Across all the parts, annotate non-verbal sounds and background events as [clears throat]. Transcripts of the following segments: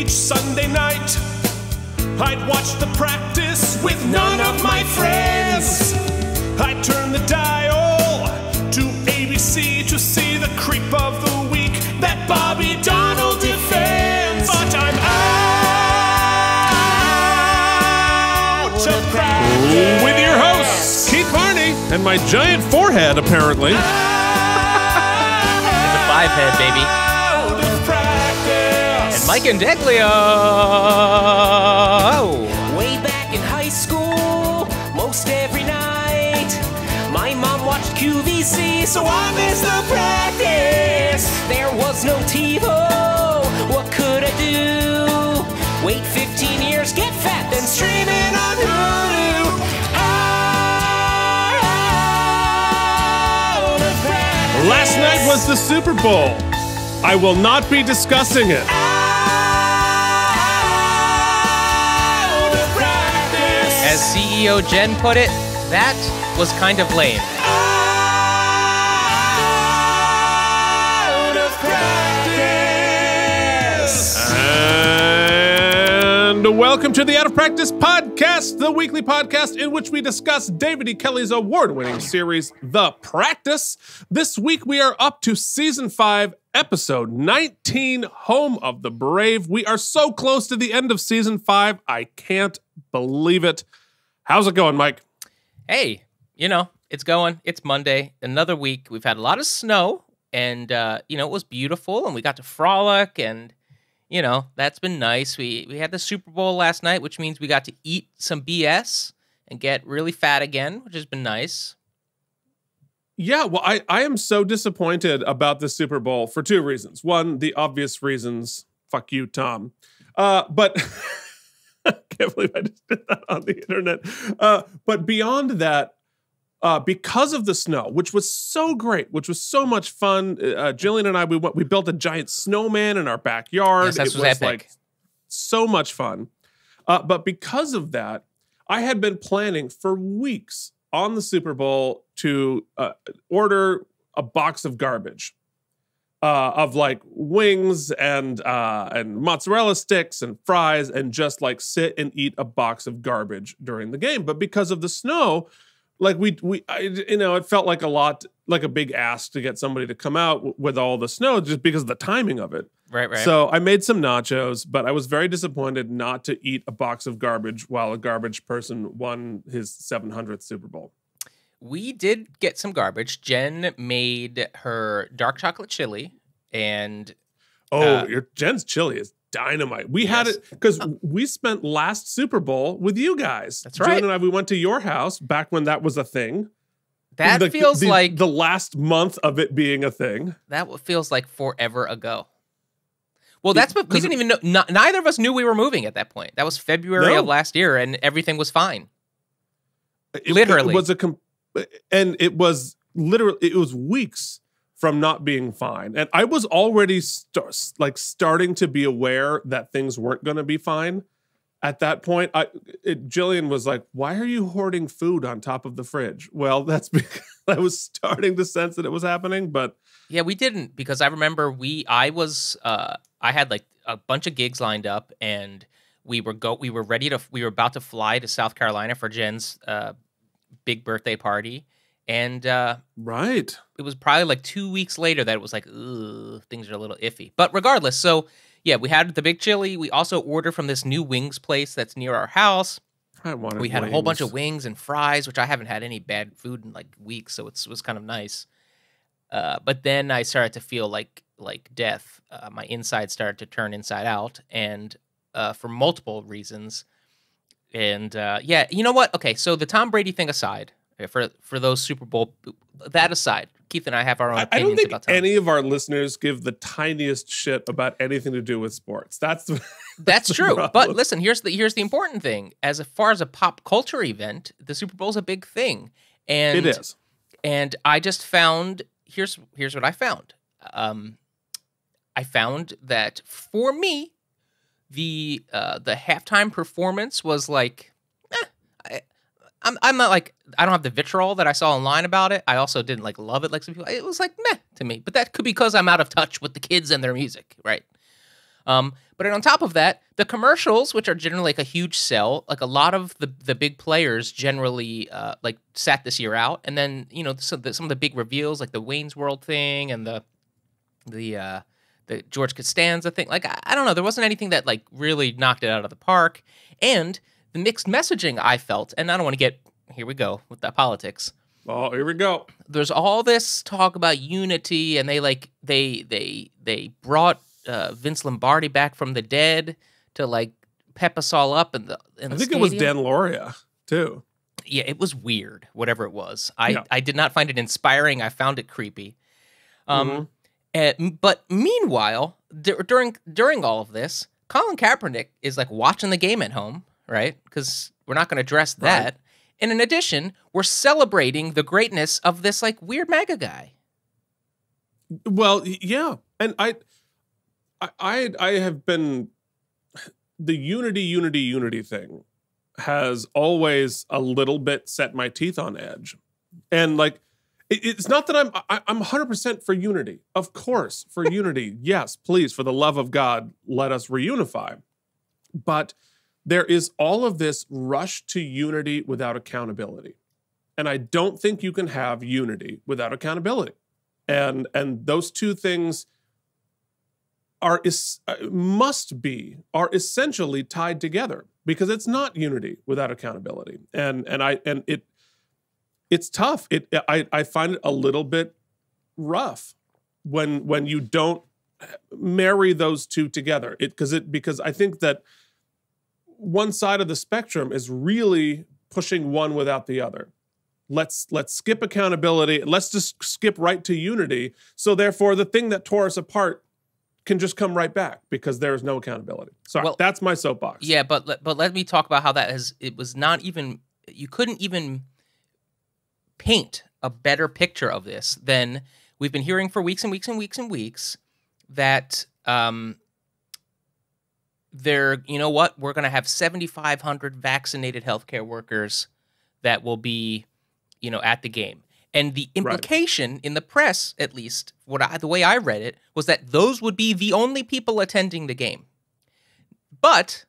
Each Sunday night, I'd watch the practice with none of my friends. I'd turn the dial to ABC to see the creep of the week that Bobby Donnell defends. But I'm out of practice. With your hosts, Keith Barney and my giant forehead, apparently. [laughs] It's a five head, baby. Out. And Mike and Deglio. Oh. Way back in high school, most every night, my mom watched QVC, so I missed the practice. There was no TiVo. What could I do? Wait 15 years, get fat, then stream it on Hulu. Out of practice. Last night was the Super Bowl. I will not be discussing it. As CEO Jen put it, that was kind of lame. Out of. And welcome to the Out of Practice Podcast, the weekly podcast in which we discuss David E. Kelley's award winning series, The Practice. This week we are up to season five, episode 19, Home of the Brave. We are so close to the end of season five. I can't believe it. How's it going, Mike? Hey, you know, it's going. It's Monday, another week. We've had a lot of snow, and uh, you know, it was beautiful, and we got to frolic, and you know, that's been nice. We we had the Super Bowl last night, which means we got to eat some BS and get really fat again, which has been nice. Yeah, well, I, I am so disappointed about the Super Bowl for two reasons. One, the obvious reasons. Fuck you, Tom. Uh, but [laughs] I [laughs] can't believe I just did that on the internet. Uh, but beyond that, uh, because of the snow, which was so great, which was so much fun, uh, Jillian and I we went, we built a giant snowman in our backyard. Yes, it was was epic. like so much fun. Uh, but because of that, I had been planning for weeks on the Super Bowl to uh, order a box of garbage uh, of like wings and uh, and mozzarella sticks and fries and just like sit and eat a box of garbage during the game. But because of the snow, like we we I, you know it felt like a lot like a big ask to get somebody to come out with all the snow just because of the timing of it. Right, right. So I made some nachos, but I was very disappointed not to eat a box of garbage while a garbage person won his 700th Super Bowl. We did get some garbage. Jen made her dark chocolate chili, and Oh, Uh, your Jen's chili is dynamite. We had it because we spent last Super Bowl with you guys. That's right. and I, we went to your house back when that was a thing. that The- feels the- like the last month of it being a thing. that feels like forever ago. Well, that's what we didn't even know. n- neither of us knew we were moving at that point. That was February No. of last year, and everything was fine. It- Literally. it was a com- and it was literally it was weeks from not being fine. And i was already like starting to be aware that things weren't going to be fine. At that point i it, jillian was like why are you hoarding food on top of the fridge? Well that's [laughs] because i was starting to sense that it was happening but Yeah, we didn't because I remember we I was uh I had like a bunch of gigs lined up and we were go we were ready to we were about to fly to South Carolina for Jen's uh big birthday party and uh right it was probably like 2 weeks later that it was like Ugh, things are a little iffy. But regardless, so yeah, we had the big chili. We also ordered from this new wings place that's near our house. i wanted we had a whole bunch of wings. wings and fries, which I haven't had any bad food in like weeks, so it was kind of nice. Uh, but then I started to feel like like death. Uh, my inside started to turn inside out, and uh, for multiple reasons. And uh, yeah, you know what? Okay, so the Tom Brady thing aside, uh, for for those Super Bowl that aside, Keith and I have our own I, don't think about Tom. any of our listeners give the tiniest shit about anything to do with sports. That's the, [laughs] That's the true. But listen, here's the here's the important thing. As far as a pop culture event, the Super Bowl is a big thing, and it is. and I just found here's here's what I found. Um, I found that for me, the uh, the halftime performance was like, eh, I, I'm I'm not like I don't have the vitriol that I saw online about it. I also didn't like love it like some people. It was like meh to me, but that could be because I'm out of touch with the kids and their music, right? Um, but on top of that, the commercials, which are generally like a huge sell, like a lot of the the big players generally uh, like sat this year out, and then you know some of the, some of the big reveals like the Wayne's World thing and the the uh, the George Costanza thing. Like I, I don't know, there wasn't anything that like really knocked it out of the park, and the mixed messaging I felt, and I don't want to get here we go with that politics Oh, here we go. there's all this talk about unity and they like they they they brought uh, Vince Lombardi back from the dead to like pep us all up And the in I the think it was. Dan Loria too. yeah it was weird whatever it was I Yeah. I did not find it inspiring I found it creepy um Mhm. eh, Eh, m- but meanwhile d- during during all of this Colin Kaepernick is like watching the game at home right because we're not going to address that Right. and in addition we're celebrating the greatness of this like weird MAGA guy Well, yeah, and I, I, I have been the unity, unity, unity thing has always a little bit set my teeth on edge, and like. It- It's not that I'm I, I'm 100% for unity. Of course, for [laughs] unity. Yes, please for the love of God, let us reunify. But there is all of this rush to unity without accountability. And I don't think you can have unity without accountability and and those two things are is, uh, must be are essentially tied together because it's not unity without accountability and and i and it it's tough. It i i find it a little bit rough when when you don't marry those two together. It because it because i think that one side of the spectrum is really pushing one without the other. Let's let's skip accountability. Let's just skip right to unity. So therefore the thing that tore us apart can just come right back because there is no accountability. Sorry Well, that's my soapbox. Yeah, but let- but let me talk about how that has. It was not even. You couldn't even paint a better picture of this than we've been hearing for weeks and weeks and weeks and weeks that um, they're. You know what? We're going to have seventy five hundred vaccinated healthcare workers that will be, you know, at the game. And the implication in the press, at least, what I, the way I read it, was that those would be the only people attending the game. But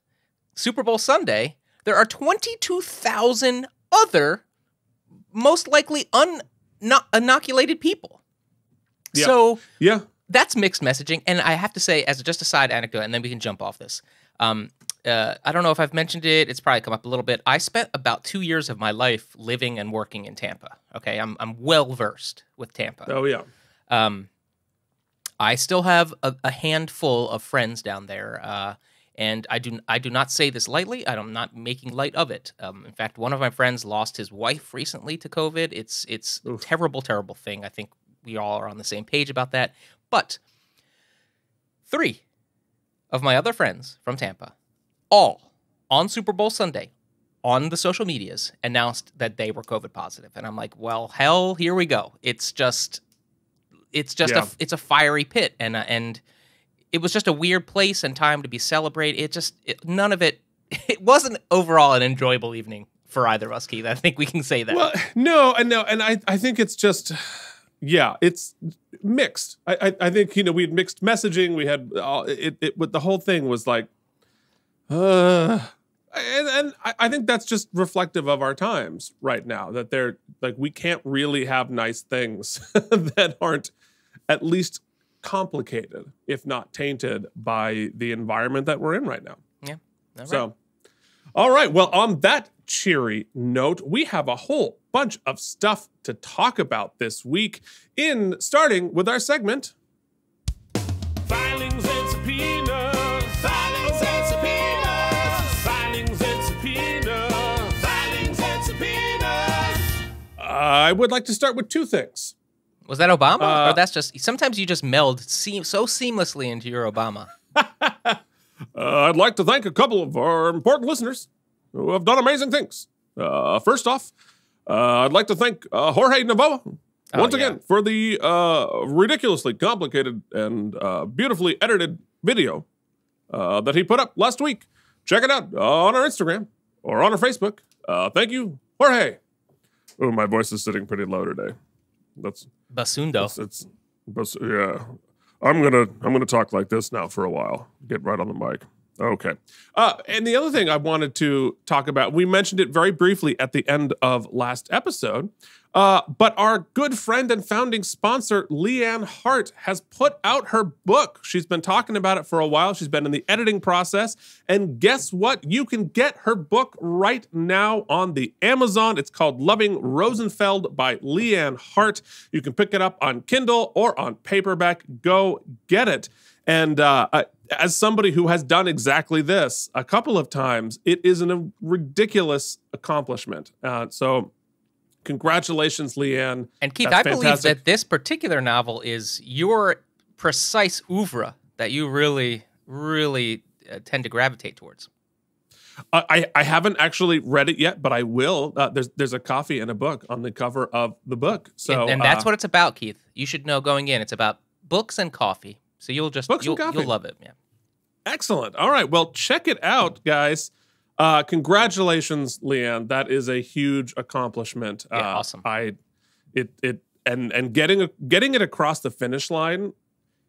Super Bowl Sunday, there are 22,000 other, most likely un- inoculated people. Yeah. So yeah that's mixed messaging. And I have to say, as just a side anecdote, and then we can jump off this. Um, uh, I don't know if I've mentioned it. It's probably come up a little bit. I spent about two years of my life living and working in Tampa. Okay, I'm I'm well versed with Tampa. oh yeah Um, I still have a, a handful of friends down there, uh, and I do I do not say this lightly. I'm not making light of it. Um, in fact, one of my friends lost his wife recently to COVID. It's it's a terrible, terrible thing. I think we all are on the same page about that. But three of my other friends from Tampa, all on Super Bowl Sunday, on the social medias, announced that they were COVID positive, and I'm like, well, hell, here we go. It's just it's just Yeah. a it's a fiery pit and uh, and it was just a weird place and time to be celebrated it just it, none of it [laughs] it wasn't overall an enjoyable evening for either of us keith i think we can say that Well, no, and no, and I, I think it's just, yeah, it's mixed. I, I, I think you know we had mixed messaging. We had all, it, it, but the whole thing was like, uh, and, and I, I think that's just reflective of our times right now. That they're like we can't really have nice things [laughs] that aren't at least complicated, if not tainted by the environment that we're in right now. All right. So, all right. Well, on that cheery note, we have a whole bunch of stuff to talk about this week. In starting with our segment. Filings and subpoenas. Filings and subpoenas. Filings and subpoenas. Filings and subpoenas. I would like to start with two things. Was that obama Uh, or that's just sometimes you just meld seam, so seamlessly into your obama [laughs] Uh, I'd like to thank a couple of our important listeners who have done amazing things. Uh, first off, uh, I'd like to thank uh, Jorge Navoa Oh, once yeah. again for the uh, ridiculously complicated and uh, beautifully edited video uh, that he put up last week. Check it out on our Instagram or on our Facebook. Uh, thank you, Jorge. Oh, my voice is sitting pretty low today. That's basundo it's, it's but, yeah. I'm gonna I'm gonna talk like this now for a while. Get right on the mic. Okay. Uh, and the other thing I wanted to talk about, we mentioned it very briefly at the end of last episode, uh, but our good friend and founding sponsor, Leanne Hart, has put out her book. She's been talking about it for a while. She's been in the editing process. And guess what? You can get her book right now on the Amazon. It's called Loving Rosenfeld by Leanne Hart. You can pick it up on Kindle or on paperback. Go get it. And uh, uh, as somebody who has done exactly this a couple of times, it is an, a ridiculous accomplishment. Uh, so, congratulations, Leanne. And Keith, That's I believe that this particular novel is your precise oeuvre that you really, really uh, tend to gravitate towards. Uh, I, I haven't actually read it yet, but I will. Uh, there's there's a coffee and a book on the cover of the book. So and, and that's uh, what it's about, Keith. You should know going in. It's about books and coffee. So you'll just Books and you'll, coffee. you'll love it. Yeah. Excellent. All right. Well, check it out, guys. Uh, congratulations, Leanne. That is a huge accomplishment. Yeah, uh, awesome. I, it, it, and and getting a, getting it across the finish line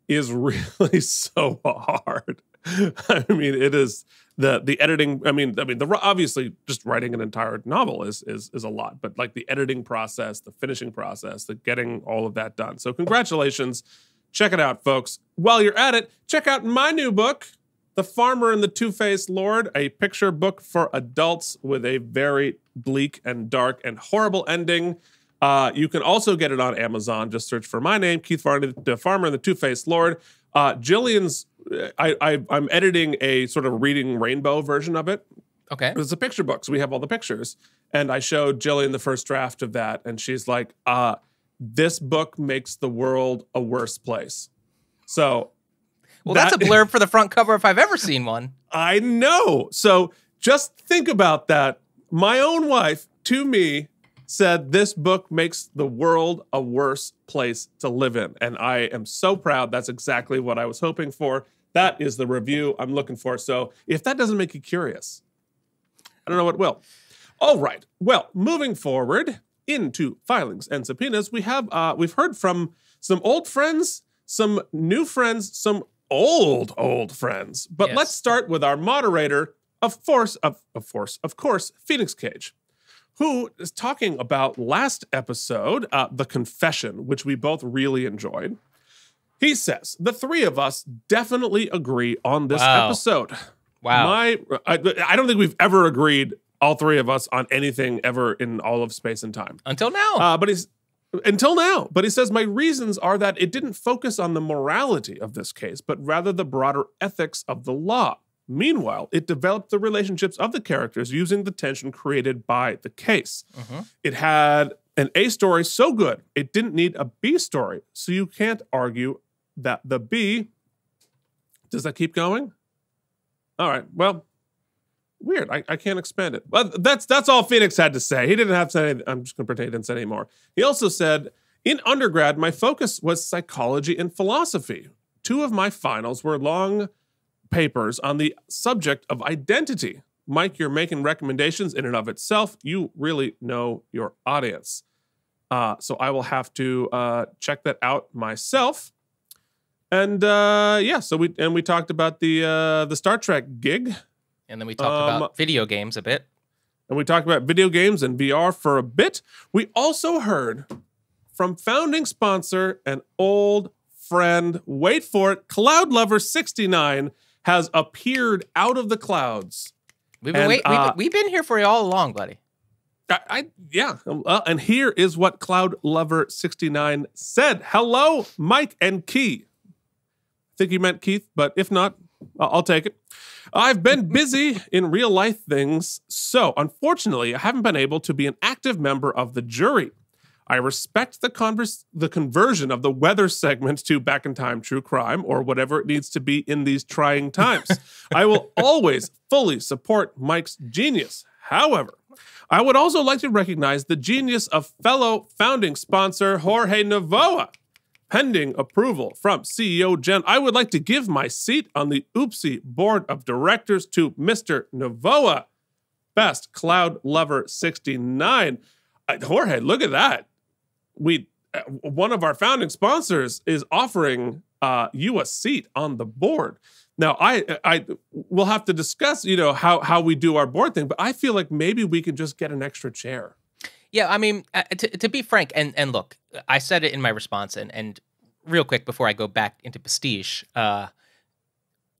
is [laughs] really so hard. [laughs] I mean, it is the the editing. I mean, I mean, the obviously just writing an entire novel is is is a lot, but like the editing process, the finishing process, the getting all of that done. So, congratulations. Check it out, folks. While you're at it, check out my new book, The Farmer and the Two Faced Lord, a picture book for adults with a very bleak and dark and horrible ending. Uh, you can also get it on Amazon. Just search for my name, Keith Farmer, The Farmer and the Two Faced Lord. Uh, Jillian's, I, I, I'm editing a sort of reading rainbow version of it. Okay. It's a picture book, so we have all the pictures. And I showed Jillian the first draft of that, and she's like, uh, this book makes the world a worse place. So Well, that's a blurb for the front cover if I've ever seen one. I know. So just think about that. My own wife to me said this book makes the world a worse place to live in. And I am so proud. That's exactly what I was hoping for. That is the review I'm looking for. So if that doesn't make you curious, I don't know what will. All right. Well, moving forward into filings and subpoenas, we have uh, we've heard from some old friends, some new friends, some old old friends. But Yes. let's start with our moderator, of course, of of course, of course, Phoenix Cage, who is talking about last episode, uh, the confession, which we both really enjoyed. He says the three of us definitely agree on this Wow. episode. Wow. My, I, I don't think we've ever agreed, all three of us, on anything ever in all of space and time. Until now. Uh, but he's until now. But he says my reasons are that it didn't focus on the morality of this case, but rather the broader ethics of the law. Meanwhile, it developed the relationships of the characters using the tension created by the case. Mhm. It had an A story so good it didn't need a B story. So you can't argue that the B. Does that keep going? All right. Well, weird. I, I can't expand it. Well, that's that's all Phoenix had to say. He didn't have to say. Anything. I'm just going to pretend he didn't say anymore. He also said, in undergrad, my focus was psychology and philosophy. Two of my finals were long papers on the subject of identity. Mike, you're making recommendations in and of itself. You really know your audience. Uh, so I will have to uh, check that out myself. And uh, yeah, so we and we talked about the uh, the Star Trek gig. And then we talked um, about video games a bit. and we talked about video games and VR for a bit. We also heard from founding sponsor and old friend, wait for it, Cloud Lover 69 has appeared out of the clouds. We've been, and, wait, we've, uh, we've been here for you all along, buddy. I, I yeah, uh, and here is what Cloud Lover 69 said. Hello, Mike and Key. I think he meant Keith, but if not, I- I'll take it. I've been busy in real life things, so unfortunately, I haven't been able to be an active member of the jury. I respect the convers- the conversion of the weather segment to back in time true crime or whatever it needs to be in these trying times. [laughs] I will always fully support Mike's genius. However, I would also like to recognize the genius of fellow founding sponsor Jorge Navoa. Pending approval from CEO Jen, I would like to give my seat on the OOPSY board of directors to Mr. Navoa. Best Cloud Lover 69. Uh, Jorge, look at that. We uh, one of our founding sponsors is offering uh, you a seat on the board. Now, I I we'll have to discuss, you know, how how we do our board thing, but I feel like maybe we can just get an extra chair. Yeah, I mean, uh, to, to be frank, and and look, I said it in my response, and and real quick before I go back into pastiche, uh,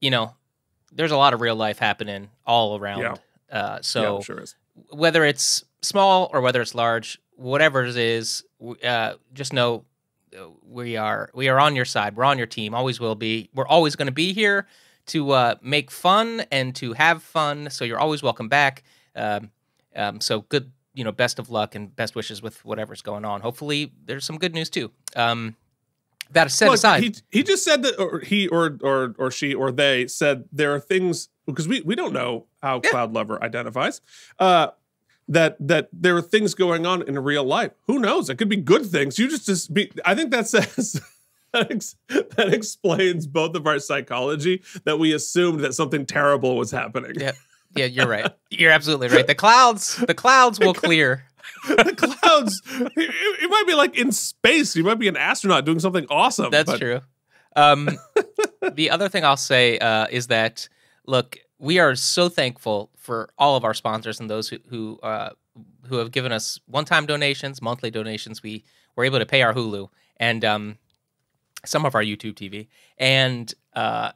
you know, there's a lot of real life happening all around. Yeah. Uh, yeah, so sure is. whether it's small or whether it's large, whatever it is, uh, just know uh, we are we are on your side. We're on your team. Always will be. We're always going to be here to uh, make fun and to have fun. So you're always welcome back. Um, um, so good, you know, best of luck and best wishes with whatever's going on. Hopefully, there's some good news too. Um, that Look, aside, he he just said that, or he or or or she or they said there are things because we we don't know how Yeah. Cloud Lover identifies. Uh, that that there are things going on in real life. Who knows? It could be good things. You just just be. I think that [laughs] says. That, ex- that explains both of our psychology that we assumed that something terrible was happening. Yeah. Yeah, you're right. You're absolutely right. The clouds, the clouds will clear. [laughs] the clouds, it, it might be like in space. You might be an astronaut doing something awesome. That's but- true. Um, the other thing I'll say uh, is that look, we are so thankful for all of our sponsors and those who who uh, who have given us one-time donations, monthly donations. We were able to pay our Hulu and um, some of our YouTube TV, and uh,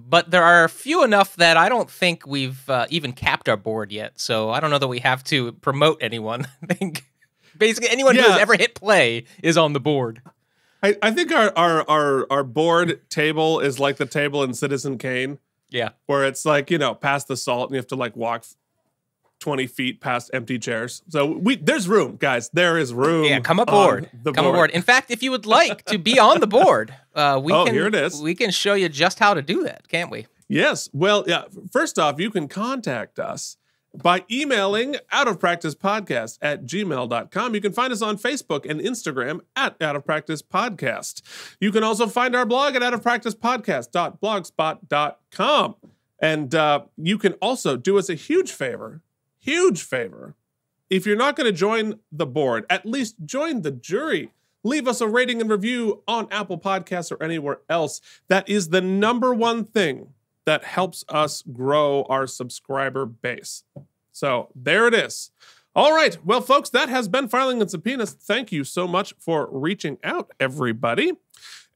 but there are few enough that I don't think we've uh, even capped our board yet. So I don't know that we have to promote anyone. [laughs] I think basically anyone who has ever hit play is on the board. I, I think our, our our our board table is like the table in Citizen Kane, Yeah. where it's like you know past the salt and you have to like walk twenty feet past empty chairs. So we there's room, guys. There is room. Yeah, come aboard. The come board. aboard. In fact, if you would like to be on the board, uh, we Oh, can here it is. we can show you just how to do that, can't we? Yes. Well, yeah. First off, you can contact us by emailing out of practice podcast at gmail.com. You can find us on Facebook and Instagram at out of practice podcast. You can also find our blog at out of practice podcast.blogspot.com. And uh, you can also do us a huge favor, huge favor. If you're not going to join the board, at least join the jury. Leave us a rating and review on Apple Podcasts or anywhere else. That is the number one thing that helps us grow our subscriber base. So there it is. All right. Well, folks, that has been Filing and Subpoenas. Thank you so much for reaching out, everybody.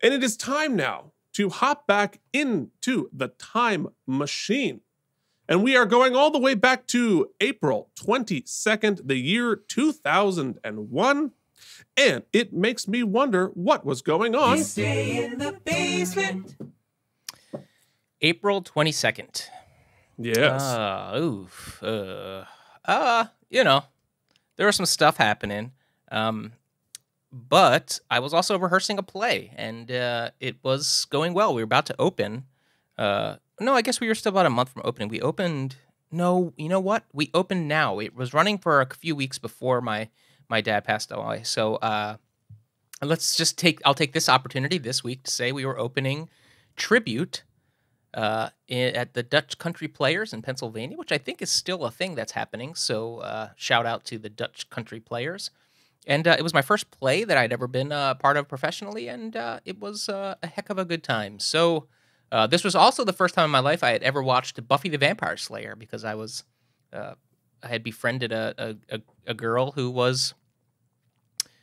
And it is time now to hop back into the time machine. And we are going all the way back to April 22nd, the year 2001. And it makes me wonder what was going on. Stay in the basement. April twenty second. Yes. Uh, oof. Uh, uh, you know, there was some stuff happening. Um, but I was also rehearsing a play, and uh, it was going well. We were about to open. Uh, no, I guess we were still about a month from opening. We opened. No, you know what? We opened now. It was running for a few weeks before my my dad passed away. So uh, let's just take. I'll take this opportunity this week to say we were opening tribute uh, at the Dutch Country Players in Pennsylvania, which I think is still a thing that's happening. So uh, shout out to the Dutch Country Players. And uh, it was my first play that I'd ever been uh, part of professionally, and uh, it was uh, a heck of a good time. So uh, this was also the first time in my life I had ever watched Buffy the Vampire Slayer because I was uh, I had befriended a, a, a, a girl who was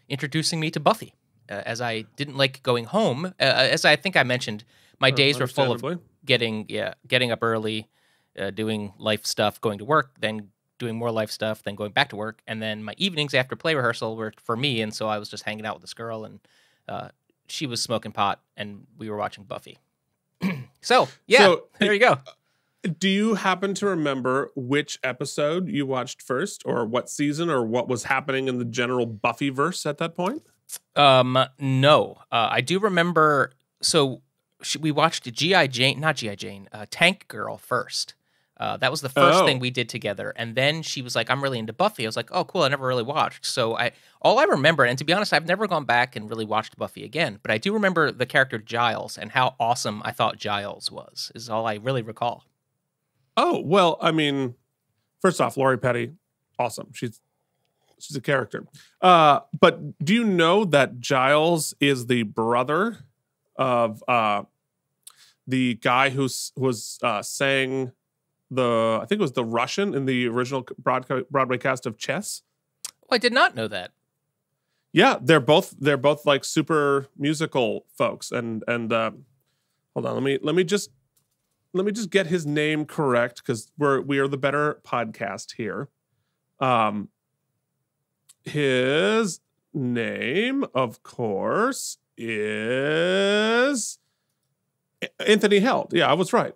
introducing me to Buffy. Uh, as I didn't like going home, uh, as I think I mentioned, my days were full of getting yeah getting up early uh, doing life stuff going to work then doing more life stuff then going back to work and then my evenings after play rehearsal were for me and so i was just hanging out with this girl and uh, she was smoking pot and we were watching buffy [clears throat] so yeah So, there you go. Do you happen to remember which episode you watched first, or what season, or what was happening in the general Buffy verse at that point? um no. Uh, i do remember so we watched gi jane not gi jane uh, tank girl first uh, that was the first Oh. thing we did together and then she was like i'm really into buffy i was like oh cool i never really watched so i all i remember and to be honest i've never gone back and really watched buffy again but i do remember the character giles and how awesome i thought giles was is all i really recall Oh well, I mean, first off, Lori Petty, awesome. She's she's a character. Uh, but do you know that Giles is the brother of uh, the guy who was uh, sang the I think it was the Russian in the original Broadway, Broadway cast of Chess. Oh, I did not know that. Yeah, they're both they're both like super musical folks, and and uh, hold on, let me let me just let me just get his name correct because we're we are the better podcast here. Um, his name, of course, is Anthony Held. Yeah, I was right.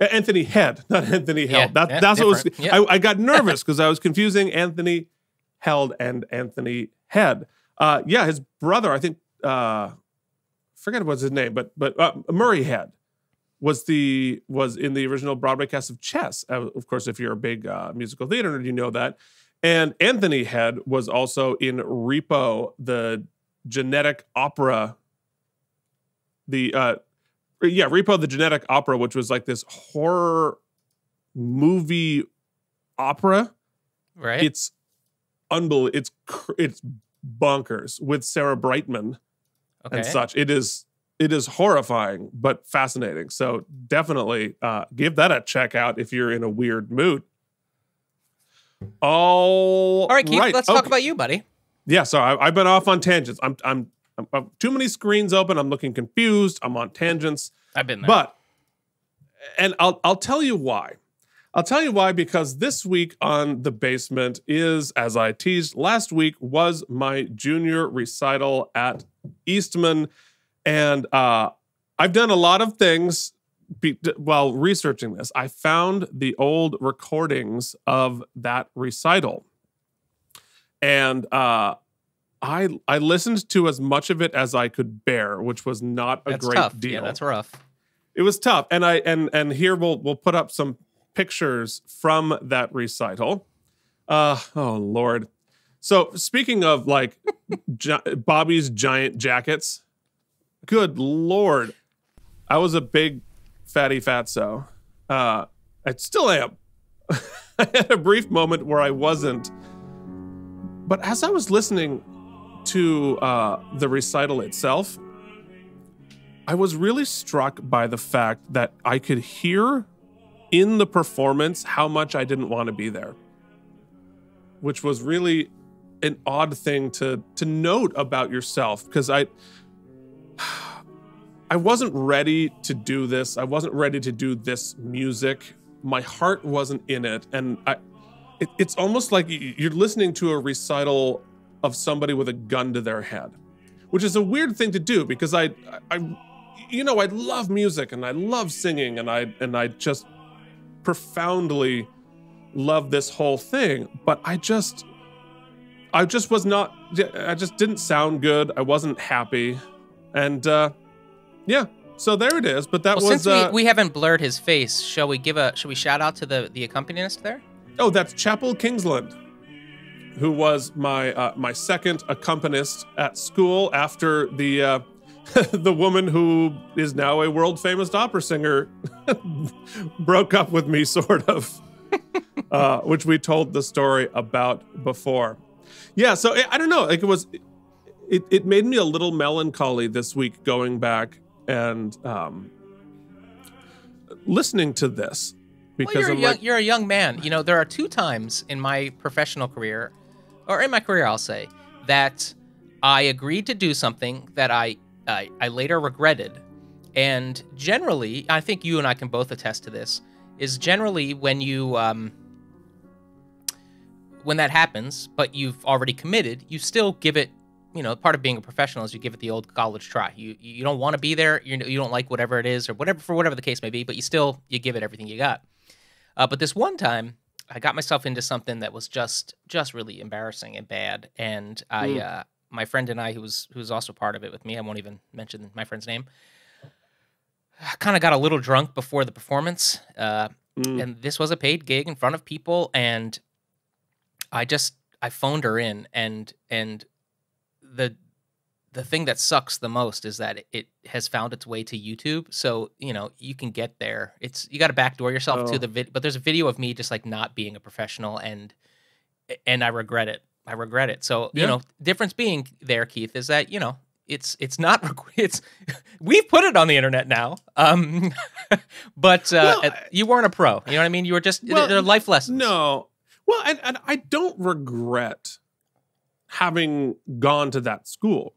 Anthony Head, not [laughs] Anthony Held. Yeah, that, that's what was. Yeah. I, I got nervous because I was confusing Anthony Held and Anthony Head. Uh, yeah, his brother, I think, uh, forget what's his name, but but uh, Murray Head was the was in the original Broadway cast of Chess. Uh, of course, if you're a big uh, musical theater nerd, you know that. And Anthony Head was also in Repo, the genetic opera. The uh, yeah, Repo, the genetic opera, which was like this horror movie opera Right. it's unbelievable. It's cr- it's bonkers with Sarah Brightman okay. and such. It is it is horrifying but fascinating. So definitely uh, give that a check out if you're in a weird mood. All All right, Keith. right, Let's talk about you, buddy. Yeah, so I, I've been off on tangents. I'm I'm, I'm I've too many screens open. I'm looking confused. I'm on tangents. I've been there. But and I'll I'll tell you why. I'll tell you why because this week on the basement is as I teased last week was my junior recital at Eastman and uh I've done a lot of things be, while researching this. I found the old recordings of that recital. And uh I I listened to as much of it as I could bear, which was not a that's great tough. deal. Yeah, that's rough. it was tough and i and and here we'll we'll put up some pictures from that recital. Uh oh lord. So speaking of like [laughs] gi- bobby's giant jackets good lord. I was a big fatty fatso. Uh i still am. [laughs] I had a brief moment where i wasn't. But as i was listening to uh the recital itself I was really struck by the fact that I could hear in the performance how much I didn't want to be there, which was really an odd thing to to note about yourself because I [sighs] I wasn't ready to do this. I wasn't ready to do this music. My heart wasn't in it, and I. It, it's almost like you're listening to a recital of somebody with a gun to their head, which is a weird thing to do because I, I, you know, I love music and I love singing and I and I just profoundly love this whole thing, but I just, I just was not. I just didn't sound good. I wasn't happy, and uh, yeah. So there it is. But that Well, was since uh, we, we haven't blurred his face, shall we give a shall we shout out to the the accompanist there? Oh, that's Chapel Kingsland, who was my uh, my second accompanist at school after the uh, [laughs] the woman who is now a world famous opera singer [laughs] broke up with me, [laughs] sort of, uh, which we told the story about before. Yeah, so I I don't know. Like it was, it it made me a little melancholy this week going back and um, listening to this because well, you're, a young, like. you're a young man. You know, there are two times in my professional career, or in my career, I'll say, that I agreed to do something that I I, I later regretted. And generally, I think you and I can both attest to this. Is generally when you um, when that happens, but you've already committed, you still give it. You know, part of being a professional is you give it the old college try. You you don't want to be there. You know, you don't like whatever it is or whatever for whatever the case may be, but you still you give it everything you got. Uh, but this one time, I got myself into something that was just just really embarrassing and bad. And I, Mm. uh, my friend and I, who was who was also part of it with me, I won't even mention my friend's name. [sighs] I Kind of got a little drunk before the performance, uh, Mm. and this was a paid gig in front of people, and I just I phoned her in, and and the the thing that sucks the most is that it has found its way to YouTube. So you know you can get there. It's you got to backdoor yourself Oh. to the vid, but there's a video of me just like not being a professional, and and I regret it. I regret it. So Yeah. you know, difference being there, Keith, is that you know it's it's not [laughs] it's we've put it on the internet now. Um, [laughs] but uh, Well, you weren't a pro. You know what I mean? You were just Well, they're life lessons. No. Well, and, and I don't regret having gone to that school.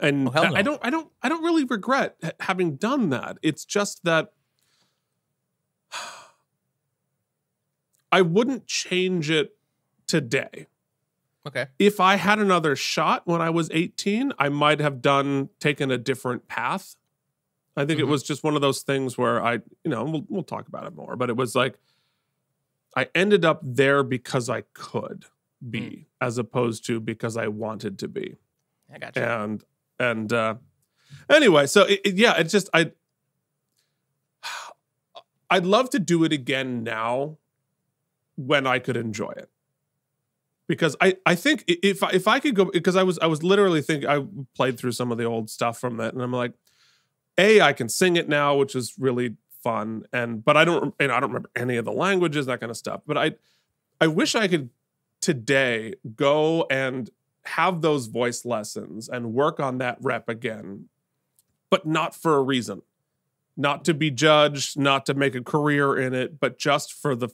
And Oh, hell I don't I don't I don't really regret having done that. It's just that [sighs] I wouldn't change it today. Okay. If I had another shot when I was 18, I might have done taken a different path. I think it Mhm. was just one of those things where I, you know, we'll, we'll talk about it more, but it was like I ended up there because I could be as opposed to because I wanted to be. I got you. And and uh anyway, so it, it- yeah, it's just I I'd love to do it again now when I could enjoy it. Because I, I think if if I could go because I was I was literally thinking I played through some of the old stuff from that and I'm like, a I can sing it now, which is really fun, and but I don't and I don't remember any of the languages that kind of stuff. But I I wish I could today go and have those voice lessons and work on that rep again, but not for a reason, not to be judged, not to make a career in it, but just for the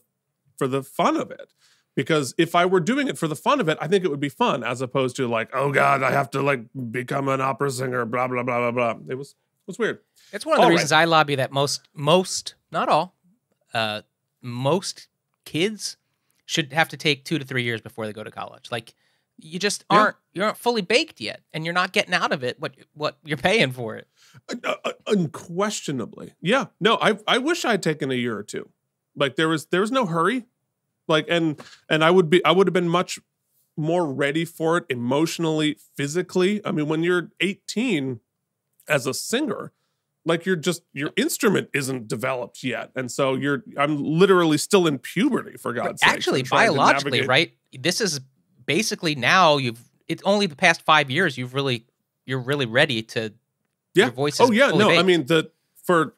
for the fun of it. Because if I were doing it for the fun of it, I think it would be fun as opposed to like, oh God, I have to like become an opera singer, blah, blah, blah, blah, blah. It was it was weird. It's one of the All right. reasons I lobby that most, most, not all, uh, most kids should have to take two to three years before they go to college. Like, you just aren't you aren't fully baked yet, and you're not getting out of it what what you're paying for it. Uh, uh, unquestionably. Yeah. No i i wish i'd taken a year or two. Like there was there was no hurry. Like and and i would be i would have been much more ready for it emotionally physically. I mean when you're 18 as a singer like you're just your instrument isn't developed yet. And so you're i'm literally still in puberty for god's sake Actually, biologically, right? This is basically now you've it's only the past five years you've really you're really ready to Yeah. your voice oh, is oh yeah no i mean the for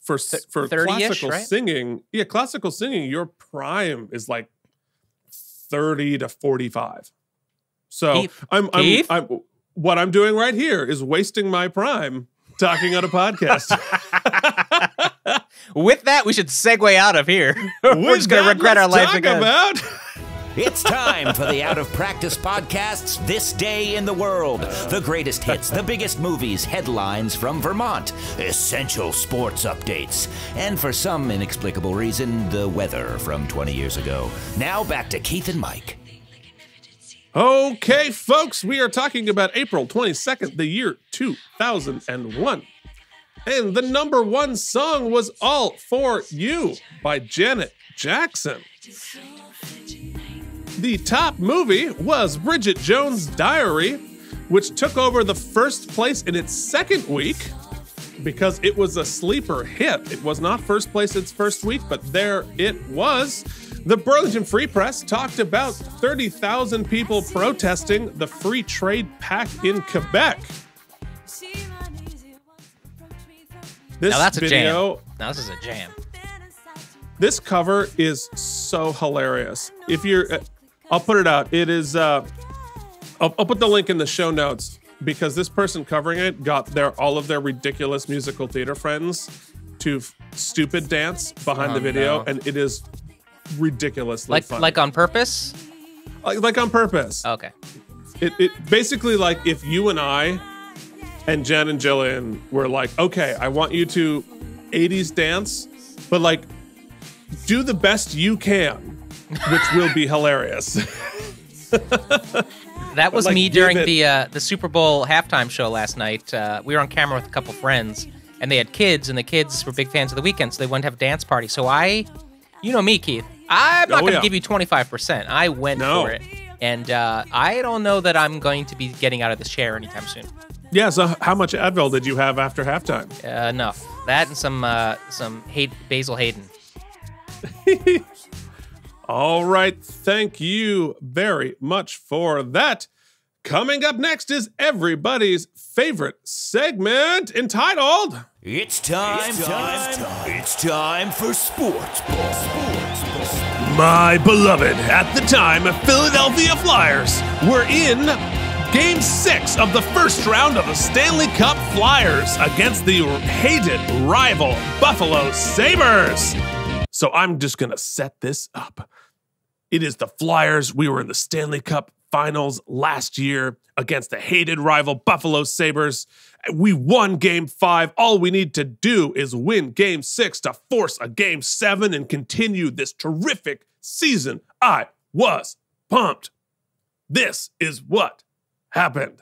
for for classical right? singing yeah classical singing your prime is like 30 to 45 so Keith? I'm, I'm Keith? i'm what i'm doing right here is wasting my prime talking on a podcast [laughs] [laughs] With that, we should segue out of here. [laughs] We're just gonna regret our life again. about It's time for the Out of Practice Podcast's This Day in the World. The greatest hits, the biggest movies, headlines from Vermont, essential sports updates, and for some inexplicable reason, the weather from 20 years ago. Now back to Keith and Mike. Okay, folks, we are talking about April 22nd, the year 2001. And the number one song was All For You by Janet Jackson. The top movie was Bridget Jones' Diary, which took over the first place in its second week because it was a sleeper hit. It was not first place its first week, but there it was. The Burlington Free Press talked about 30,000 people protesting the free trade pact in Quebec. This Now that's a video, jam. Now this is a jam. this cover is so hilarious. If you're, I'll put it out. It is. Uh, I'll, I'll put the link in the show notes because this person covering it got their all of their ridiculous musical theater friends to f- stupid dance behind Oh, the video, no. and it is ridiculously Like funny. like on purpose. like, like on purpose. Okay. It, it basically like if you and I and Jen and Jillian were like, okay, I want you to 80s dance, but like do the best you can, which will be hilarious. [laughs] That was like, me during it- the uh, the Super Bowl halftime show last night. Uh, we were on camera with a couple friends, and they had kids, and the kids were big fans of the Weeknd, so they wanted to have a dance party. So I, you know me, Keith, I'm not Oh, going to yeah. give you 25%. I went No. for it, and uh, I don't know that I'm going to be getting out of this chair anytime soon. yeah, so how much Advil did you have after halftime? Uh, enough that and some uh, some hate Basil Hayden. [laughs] All right, thank you very much for that. Coming up next is everybody's favorite segment entitled It's time, time, it's time for sports ball. Sports ball. My beloved at the time Philadelphia Flyers were in game six of the first round of the Stanley Cup Flyers against the hated rival Buffalo Sabres. So I'm just going to set this up. It is the Flyers. We were in the Stanley Cup finals last year against the hated rival Buffalo Sabres. We won game five. All we need to do is win game six to force a game seven and continue this terrific season. I was pumped. This is what happened.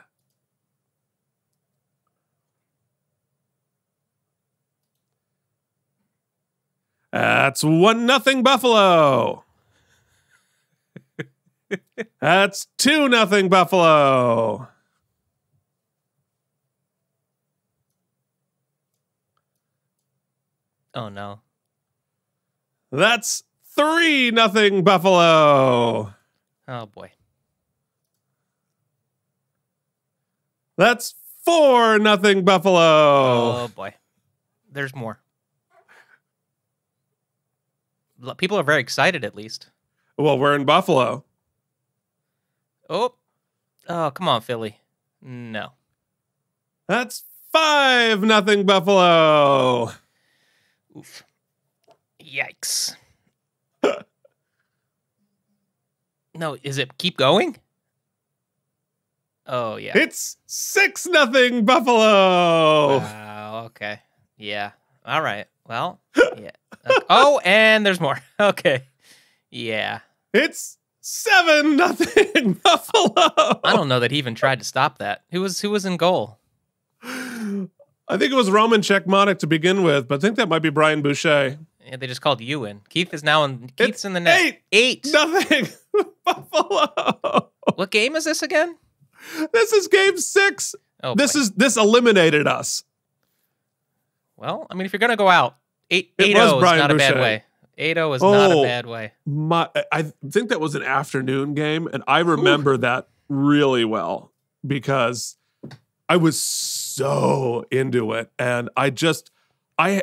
That's one nothing Buffalo. [laughs] That's two nothing Buffalo. Oh no. That's three nothing Buffalo. Oh boy. That's four nothing Buffalo. Oh boy. There's more. People are very excited at least. Well, we're in Buffalo. Oh. Oh, come on, Philly. No. That's five nothing Buffalo. Oof. Yikes. [laughs] no, is it keep going? Oh yeah. It's six nothing Buffalo. Wow. Okay. Yeah. All right. Well. Yeah. Oh, and there's more. [laughs] Okay. Yeah. It's seven [laughs] nothing Buffalo. I don't know that he even tried to stop that. Who was who was in goal? I think it was Roman Cechmanek to begin with, but I think that might be Brian Boucher. Yeah, they just called you in. Keith is now in. Keith's It's in the net. eight. Eight. Nothing [laughs] Buffalo. What game is this again? This is game six. Oh, this boy. is this eliminated us. well. I mean, if you're gonna go out, eight eight was oh is not a bad way. Eight oh is not a Oh. bad way. My, I think that was an afternoon game, and I remember that really well because I was so into it, and I just, I,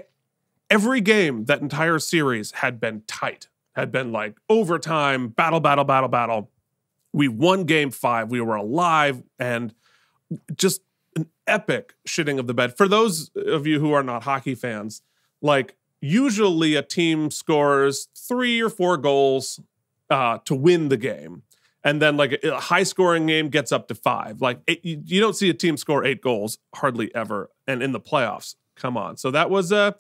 every game that entire series had been tight, had been like overtime, battle, battle, battle, battle. We won game five. We were alive, and just an epic shitting of the bed. For those of you who are not hockey fans, like usually a team scores three or four goals uh, to win the game. And then, like a, high scoring game gets up to five. Like, it, you, you don't see a team score eight goals hardly ever. And in the playoffs, come on. So that was a,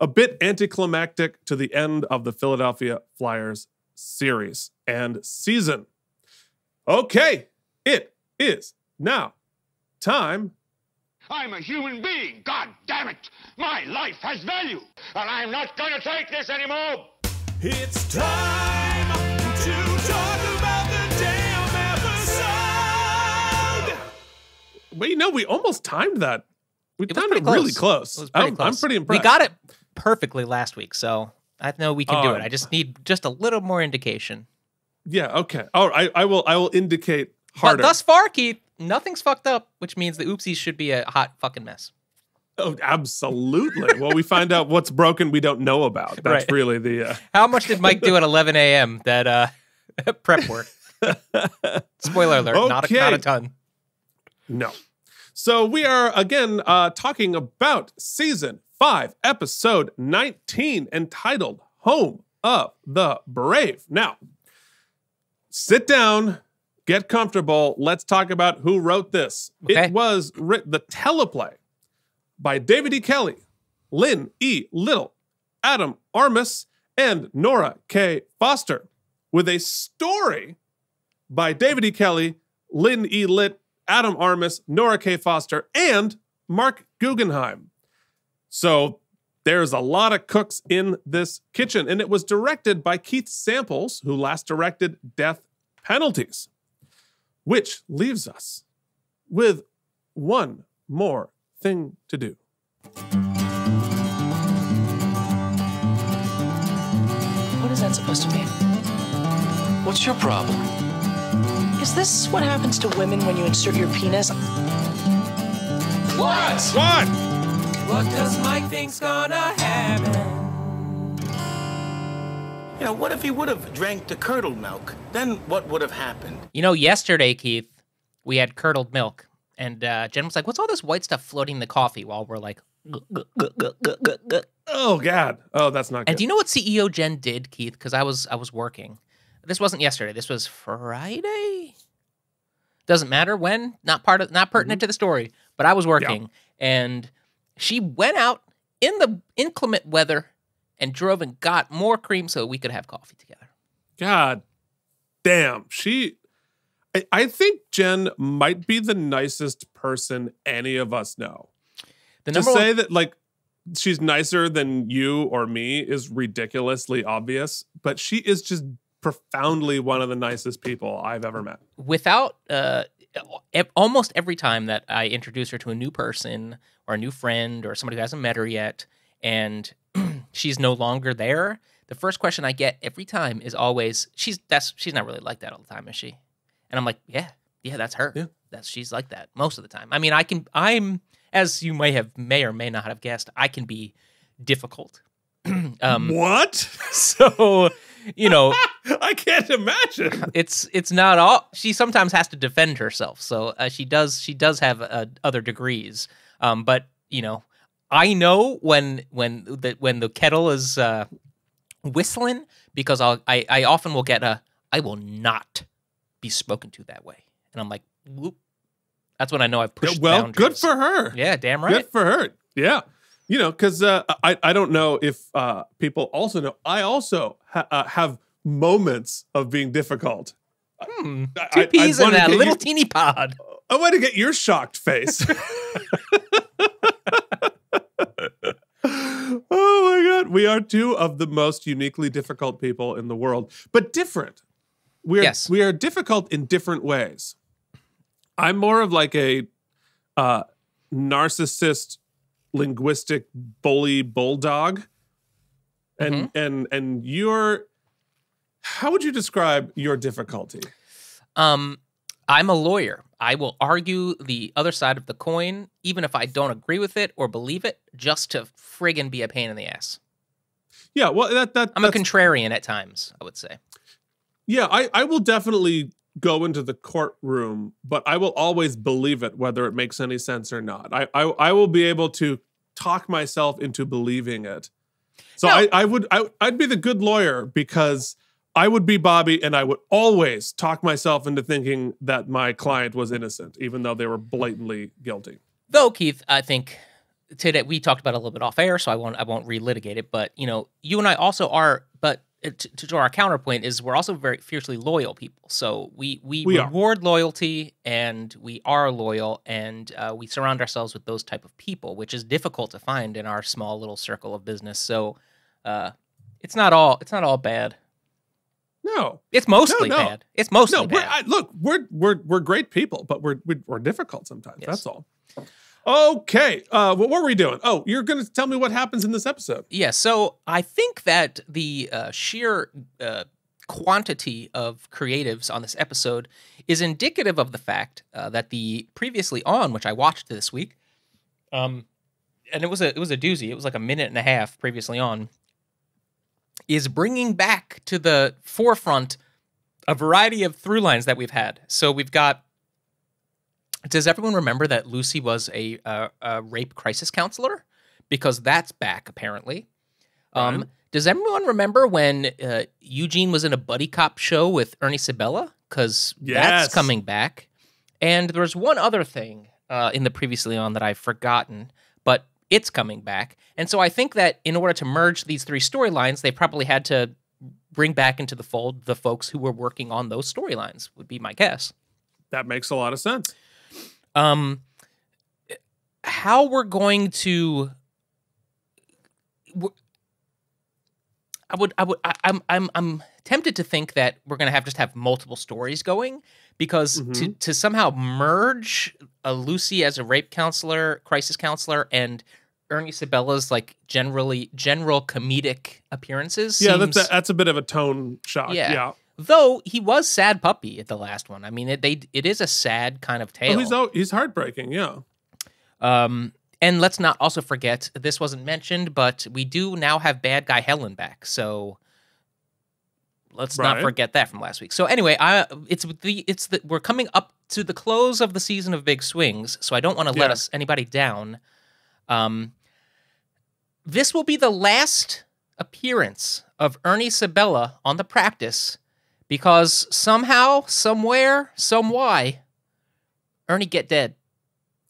a bit anticlimactic to the end of the Philadelphia Flyers series and season. Okay, it is now time I'm a human being. God damn it. My life has value, and I'm not going to take this anymore. It's time to talk about the damn episode. Well, you know, we almost timed that. We It timed pretty it really close. close. It pretty I'm, close. I'm pretty impressed. We got it perfectly last week, so I know we can do it. I just need just a little more indication. Yeah. Okay. Oh, I, I will. I will indicate But harder. thus far, Keith, nothing's fucked up, which means the oopsies should be a hot fucking mess. oh, absolutely. well, we find out what's broken we don't know about. That's Right. really the. Uh, How much did Mike do at 11 a.m. that uh [laughs] prep work? [laughs] Spoiler alert, not, a, not a ton. no. So we are again uh, talking about season five, episode 19, entitled "Home of the Brave." Now, sit down. Get comfortable. Let's talk about who wrote this. Okay. It was the teleplay by David E. Kelley, Lynn E. Little, Adam Armus, and Nora K. Foster, with a story by David E. Kelley, Lynn E. Litt, Adam Armus, Nora K. Foster, and Marc Guggenheim. So there's a lot of cooks in this kitchen, and it was directed by Keith Samples, who last directed Death Penalties, which leaves us with one more thing to do. What is that supposed to mean? What's your problem? Is this what happens to women when you insert your penis? What? What? What does Mike think's gonna happen? You know, what if he would have drank the curdled milk? Then what would have happened? You know, yesterday, Keith, we had curdled milk, and uh, Jen was like, "What's all this white stuff floating in the coffee?" While we're like. Oh God. Oh, that's not and do you know what CEO Jen did, Keith? Because I was I was working. This wasn't yesterday. This was Friday. Doesn't matter when. Not part of. Not pertinent to the story. But I was working, and she went out in the inclement weather and drove and got more cream so we could have coffee together. God damn. She I, I think Jen might be the nicest person any of us know. The to say one, that like she's nicer than you or me is ridiculously obvious, but she is just profoundly one of the nicest people I've ever met. without uh, almost every time that I introduce her to a new person or a new friend or somebody who hasn't met her yet, and [clears throat] she's no longer there, the first question I get every time is always, "She's that's she's not really like that all the time, is she?" And I'm like, "Yeah, yeah, that's her. Yeah. That's she's like that most of the time. I mean, I can I'm as you may have may or may not have guessed, I can be difficult. [clears throat] um, What? [laughs] so you know, [laughs] I can't imagine. it's it's not all she sometimes has to defend herself so uh, she does she does have uh, other degrees um but you know i know when when the when the kettle is uh whistling because I'll, i i often will get a i will not be spoken to that way and i'm like whoop that's when i know i've pushed well, boundaries. good for her. yeah damn right Good for her. Yeah. You know, because uh, I, I don't know if uh, people also know, I also ha- uh, have moments of being difficult. hmm. I- two I- I peas in that little you- teeny pod I want to get your shocked face. [laughs] [laughs] oh my God. We are two of the most uniquely difficult people in the world, but different. We're, Yes. We are difficult in different ways. I'm more of like a uh, narcissist, linguistic bully bulldog. And and and you're how would you describe your difficulty? Um, I'm a lawyer. I will argue the other side of the coin, even if I don't agree with it or believe it, just to friggin' be a pain in the ass. Yeah, well that that I'm a contrarian at times, I would say. Yeah, I, I will definitely go into the courtroom, but I will always believe it, whether it makes any sense or not. I I, I will be able to talk myself into believing it. So No. I, I would I, I'd be the good lawyer because I would be Bobby and I would always talk myself into thinking that my client was innocent, even though they were blatantly guilty. Though, Keith, I think today we talked about a little bit off air, so I won't I won't relitigate it. But you know, you and I also are, but uh, to, to our counterpoint is we're also very fiercely loyal people. So we we, We are. reward loyalty, and we are loyal, and uh, we surround ourselves with those type of people, which is difficult to find in our small little circle of business. So uh, it's not all it's not all bad. No, It's mostly no. bad. It's mostly no, bad. I, look, we're we're we're great people, but we're we're, we're difficult sometimes. Yes. That's all. Okay, uh, what were we doing? Oh, you're going to tell me what happens in this episode. Yeah, so I think that the uh, sheer uh, quantity of creatives on this episode is indicative of the fact uh, that the previously on, which I watched this week, um, and it was a it was a doozy. It was like a minute and a half previously on, is bringing back to the forefront a variety of through lines that we've had. So we've got. Does everyone remember that Lucy was a, uh, a rape crisis counselor? Because that's back apparently. Um, Right. does everyone remember when uh, Eugene was in a buddy cop show with Ernie Sabella? Because Yes. that's coming back. And there's one other thing uh, in the previously on that I've forgotten, it's coming back. And so I think that in order to merge these three storylines, they probably had to bring back into the fold the folks who were working on those storylines. Would be my guess. That makes a lot of sense. Um, how we're going to. I would, I would, I, I'm, I'm, I'm tempted to think that we're gonna have just have multiple stories going because to to somehow merge a Lucy as a rape counselor, crisis counselor, and Ernie Sabella's like generally general comedic appearances. Yeah, seems, that's a, that's a bit of a tone shock. Yeah. Yeah. though he was sad puppy at the last one. I mean, it they it is a sad kind of tale. Oh, he's oh, he's heartbreaking. Yeah. Um, and let's not also forget this wasn't mentioned, but we do now have bad guy Helen back. So let's not forget that from last week. So anyway, I it's the it's the we're coming up to the close of the season of Big Swings, so I don't want to let us anybody down. Um, this will be the last appearance of Ernie Sabella on the practice because somehow, somewhere, some why, Ernie get dead.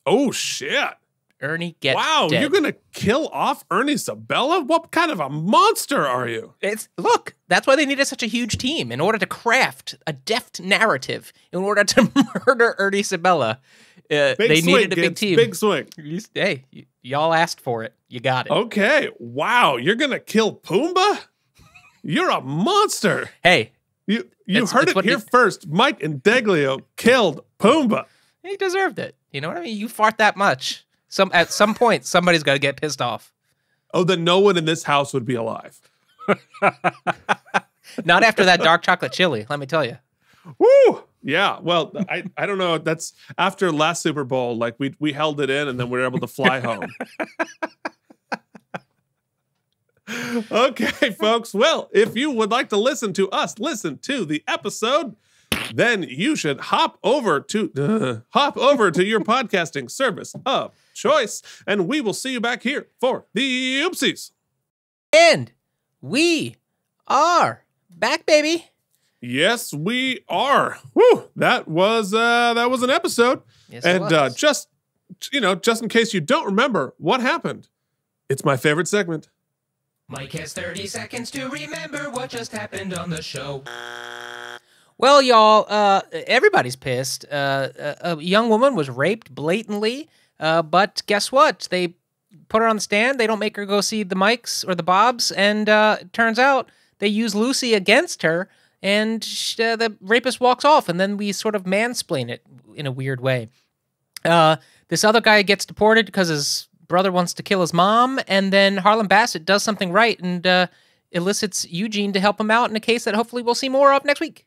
Oh shit! Ernie get wow, dead. you're gonna kill off Ernie Sabella? What kind of a monster are you? It's look. That's why they needed such a huge team in order to craft a deft narrative. In order to [laughs] murder Ernie Sabella, uh, Big they swing, needed a big team. Big swing. You- Hey, y- y'all asked for it. You got it. Okay. Wow, you're gonna kill Pumbaa? You're a monster. Hey, You you It's- heard it's it here it- first. Mike and Deglio killed Pumbaa. he deserved it. You know what I mean? You fart that much. Some at some point, somebody's got to get pissed off. Oh, then no one in this house would be alive. [laughs] Not after that dark chocolate chili. Let me tell you. Woo! Yeah. Well, I, I don't know. That's after last Super Bowl. Like we we held it in and then we were able to fly home. [laughs] okay, folks. Well, if you would like to listen to us, listen to the episode, then you should hop over to uh, hop over to your podcasting service of choice, and we will see you back here for the oopsies. And we are back, baby. Yes, we are. Woo! That was uh that was an episode. Yes, it and uh just you know, just in case you don't remember what happened, it's my favorite segment. Mike has 30 seconds to remember what just happened on the show. Well, y'all, uh, everybody's pissed. Uh, a, a young woman was raped blatantly, uh, but guess what? They put her on the stand. They don't make her go see the Mikes or the Bobs, and uh, it turns out they use Lucy against her, and uh, the rapist walks off, and then we sort of mansplain it in a weird way. Uh, this other guy gets deported because his brother wants to kill his mom, and then Harlan Bassett does something right and uh, elicits Eugene to help him out in a case that hopefully we'll see more of next week.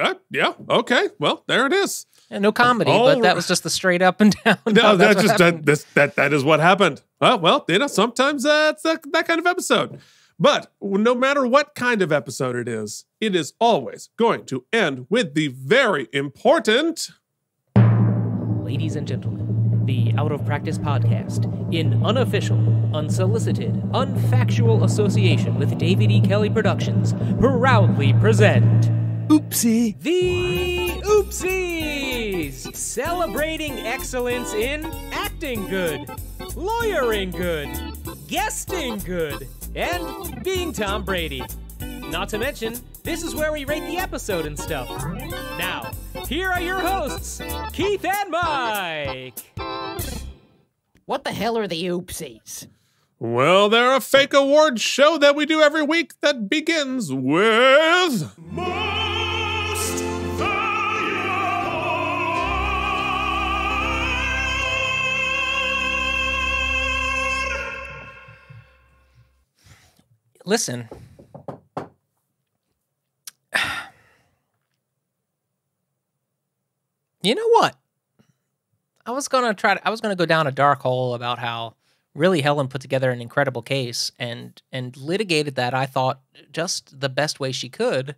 Uh, yeah, okay. Well, there it is. And no comedy, All but that was just the straight up and [laughs] down. No, that's that's just that, this, that that is what happened. Oh, well, you know, sometimes that's that, that kind of episode. But no matter what kind of episode it is, it is always going to end with the very important Ladies and gentlemen, the Out of Practice podcast, in unofficial, unsolicited, unfactual association with David E. Kelley Productions, proudly present Oopsie. The Oopsies! Celebrating excellence in acting good, lawyering good, guesting good, and being Tom Brady. Not to mention, this is where we rate the episode and stuff. Now, here are your hosts, Keith and Mike. What the hell are the oopsies? Well, they're a fake award show that we do every week that begins with. Most Listen. You know what? I was gonna try. To, I was gonna go down a dark hole about how really Helen put together an incredible case and and litigated that. I thought just the best way she could.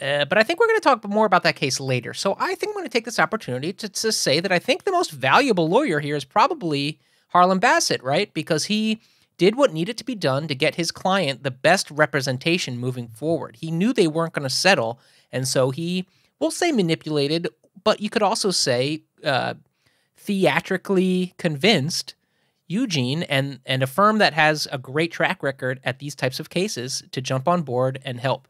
Uh, but I think we're going to talk more about that case later. So I think I'm going to take this opportunity to, to say that I think the most valuable lawyer here is probably Harlan Bassett, right? Because he did what needed to be done to get his client the best representation moving forward. He knew they weren't going to settle, and so he, we'll say manipulated, but you could also say uh, theatrically convinced Eugene and and a firm that has a great track record at these types of cases to jump on board and help.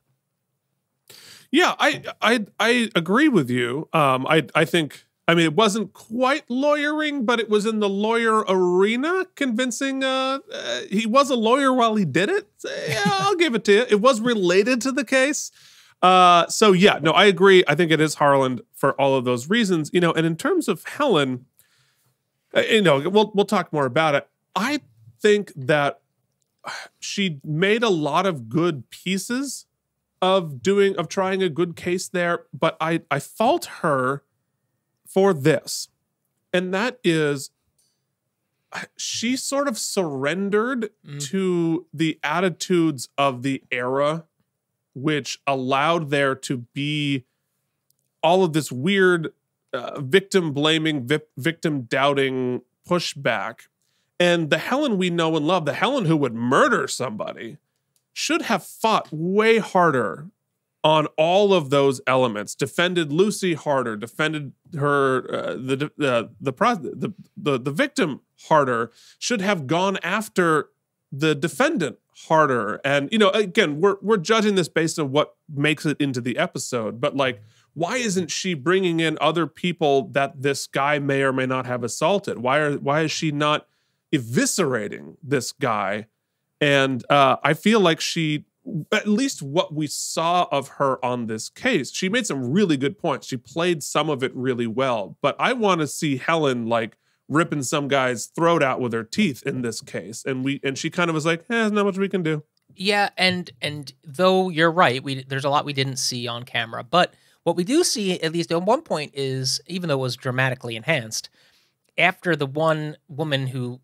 Yeah, I I I agree with you. Um, I I think I mean it wasn't quite lawyering, but it was in the lawyer arena, convincing. Uh, uh he was a lawyer while he did it. So, yeah, [laughs] I'll give it to you. It was related to the case. Uh, so yeah, no, I agree. I think it is Harland for all of those reasons. You know, and in terms of Helen, uh, you know, we'll we'll talk more about it. I think that she made a lot of good pieces of doing of trying a good case there, but I I fault her for this. And that is she sort of surrendered to the attitudes of the era which allowed there to be all of this weird uh, victim blaming, vi- victim doubting pushback. And the Helen we know and love, the Helen who would murder somebody, should have fought way harder on all of those elements. Defended Lucy harder, defended her uh, the uh, the, the the the victim harder. Should have gone after the defendant harder. And you know, again, we're we're judging this based on what makes it into the episode, but like why isn't she bringing in other people that this guy may or may not have assaulted? Why are why is she not eviscerating this guy? And uh, I feel like she, at least what we saw of her on this case, she made some really good points. She played some of it really well. But I want to see Helen like ripping some guy's throat out with her teeth in this case. And we and she kind of was like, eh, there's not much we can do. Yeah, and and though you're right, we there's a lot we didn't see on camera, but what we do see, at least at one point, is even though it was dramatically enhanced, after the one woman who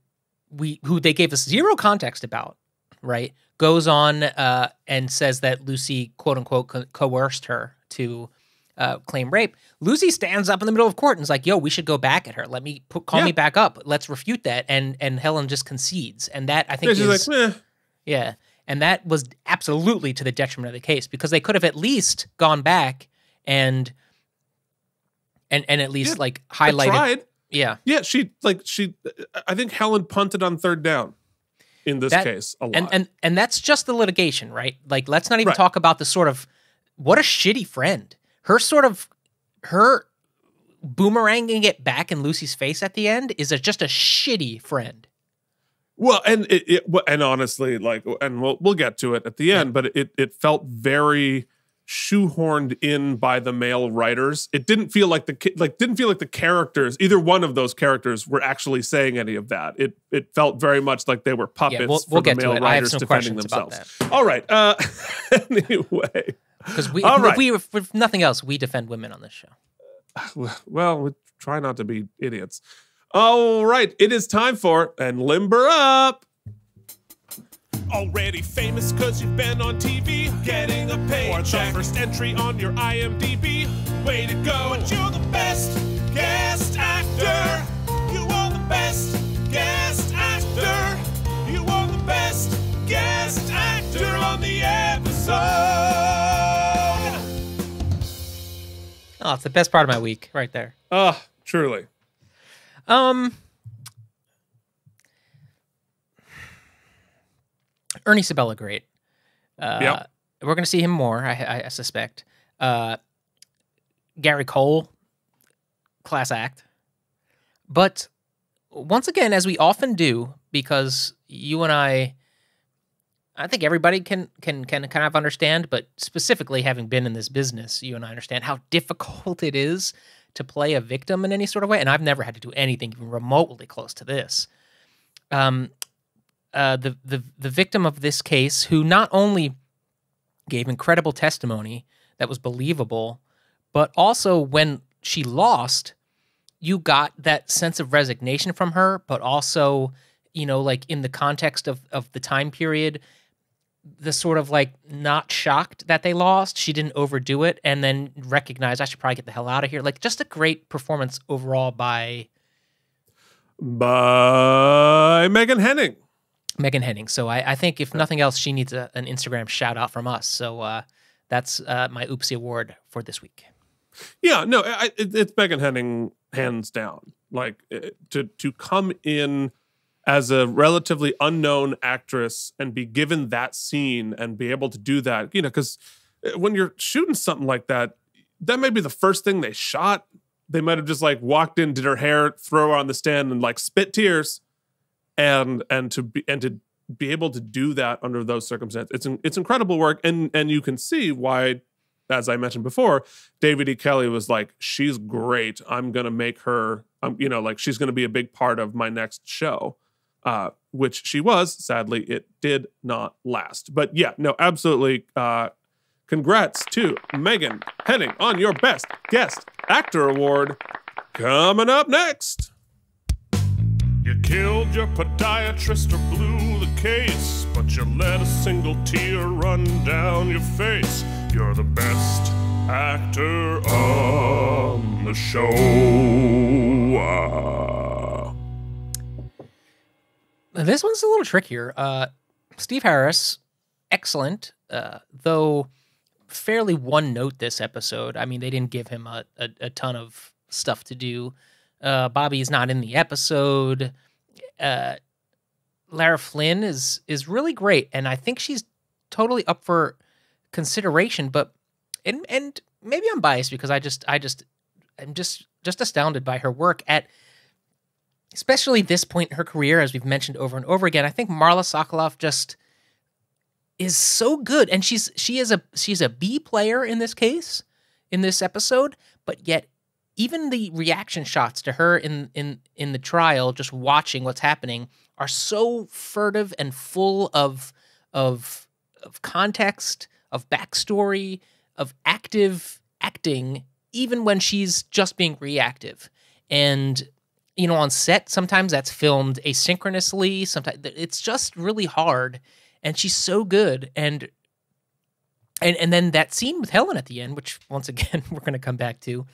we who they gave us zero context about, right, goes on uh, and says that Lucy quote unquote co- coerced her to uh, claim rape. Lucy stands up in the middle of court and is like, "Yo, we should go back at her. Let me put, call Yeah. me back up. Let's refute that." And and Helen just concedes, and that I think she's is like, eh. yeah. And that was absolutely to the detriment of the case because they could have at least gone back and and and at least Yeah, like highlighted tried. yeah. Yeah, she like she. I think Helen punted on third down in this That- case a lot. And and and that's just the litigation, right? Like let's not even Right. talk about the sort of what a shitty friend. Her sort of her boomeranging it back in Lucy's face at the end is a, just a shitty friend. Well, and it, it and honestly, like, and we'll we'll get to it at the end, but it it felt very shoehorned in by the male writers. It didn't feel like the like didn't feel like the characters, either one of those characters, were actually saying any of that. It it felt very much like they were puppets we'll- for we'll the get to male it. I have writers defending themselves. All right. Uh, [laughs] anyway, Because we, All right. we, if nothing else, we defend women on this show. [sighs] well, we try not to be idiots. All right, it is time for and limber up. Already famous cause you've been on TV, getting a paycheck. Or the first entry on your IMDb. Way to go, but you're the best guest actor. You are the best guest actor. You are the best guest actor on the episode. Oh, it's the best part of my week right there. Ah, truly. Um, Ernie Sabella, great. Uh, Yep. We're going to see him more, I, I, I suspect. Uh, Gary Cole, class act. But once again, as we often do, because you and I, I think everybody can can can kind of understand, but specifically having been in this business, you and I understand how difficult it is to play a victim in any sort of way. And I've never had to do anything even remotely close to this. Um, uh, the the the victim of this case, who not only gave incredible testimony that was believable, but also when she lost, you got that sense of resignation from her, but also, you know, like in the context of of the time period, the sort of like not shocked that they lost. She didn't overdo it, and then recognize I should probably get the hell out of here. Like just a great performance overall by By Megan Henning. Megan Henning. So I, I think if nothing else, she needs a, an Instagram shout out from us. So uh, that's uh, my Oopsie Award for this week. Yeah, no, I, it, it's Megan Henning hands down. Like eh, to to come in as a relatively unknown actress and be given that scene and be able to do that, you know, because when you're shooting something like that, that may be the first thing they shot. They might have just like walked in, did her hair, throw her on the stand, and like spit tears, and and to be and to be able to do that under those circumstances, it's it's incredible work, and and you can see why as I mentioned before, David E. Kelley was like, "She's great. I'm gonna make her. Um, you know, like she's gonna be a big part of my next show." Uh, which she was. Sadly, it did not last. But yeah, no, absolutely. Uh, congrats to Megan Henning on your Best Guest Actor Award. Coming up next. You killed your podiatrist or blew the case, but you let a single tear run down your face. You're the best actor on the show. This one's a little trickier. Uh, Steve Harris, excellent, uh, though fairly one note this episode. I mean, they didn't give him a, a, a ton of stuff to do. Uh, Bobby is not in the episode. Uh, Lara Flynn is is really great, and I think she's totally up for consideration. But and and maybe I'm biased because I just I just I'm just just astounded by her work at especially this point in her career, as we've mentioned over and over again. I think Marla Sokoloff just is so good, and she's she is a she's a B player in this case, in this episode, but yet even the reaction shots to her in in in the trial, just watching what's happening, are so furtive and full of of of context, of backstory, of active acting, even when she's just being reactive. And you know, on set, sometimes that's filmed asynchronously. Sometimes it's just really hard. And she's so good. And and and then that scene with Helen at the end, which once again [laughs] we're going to come back to,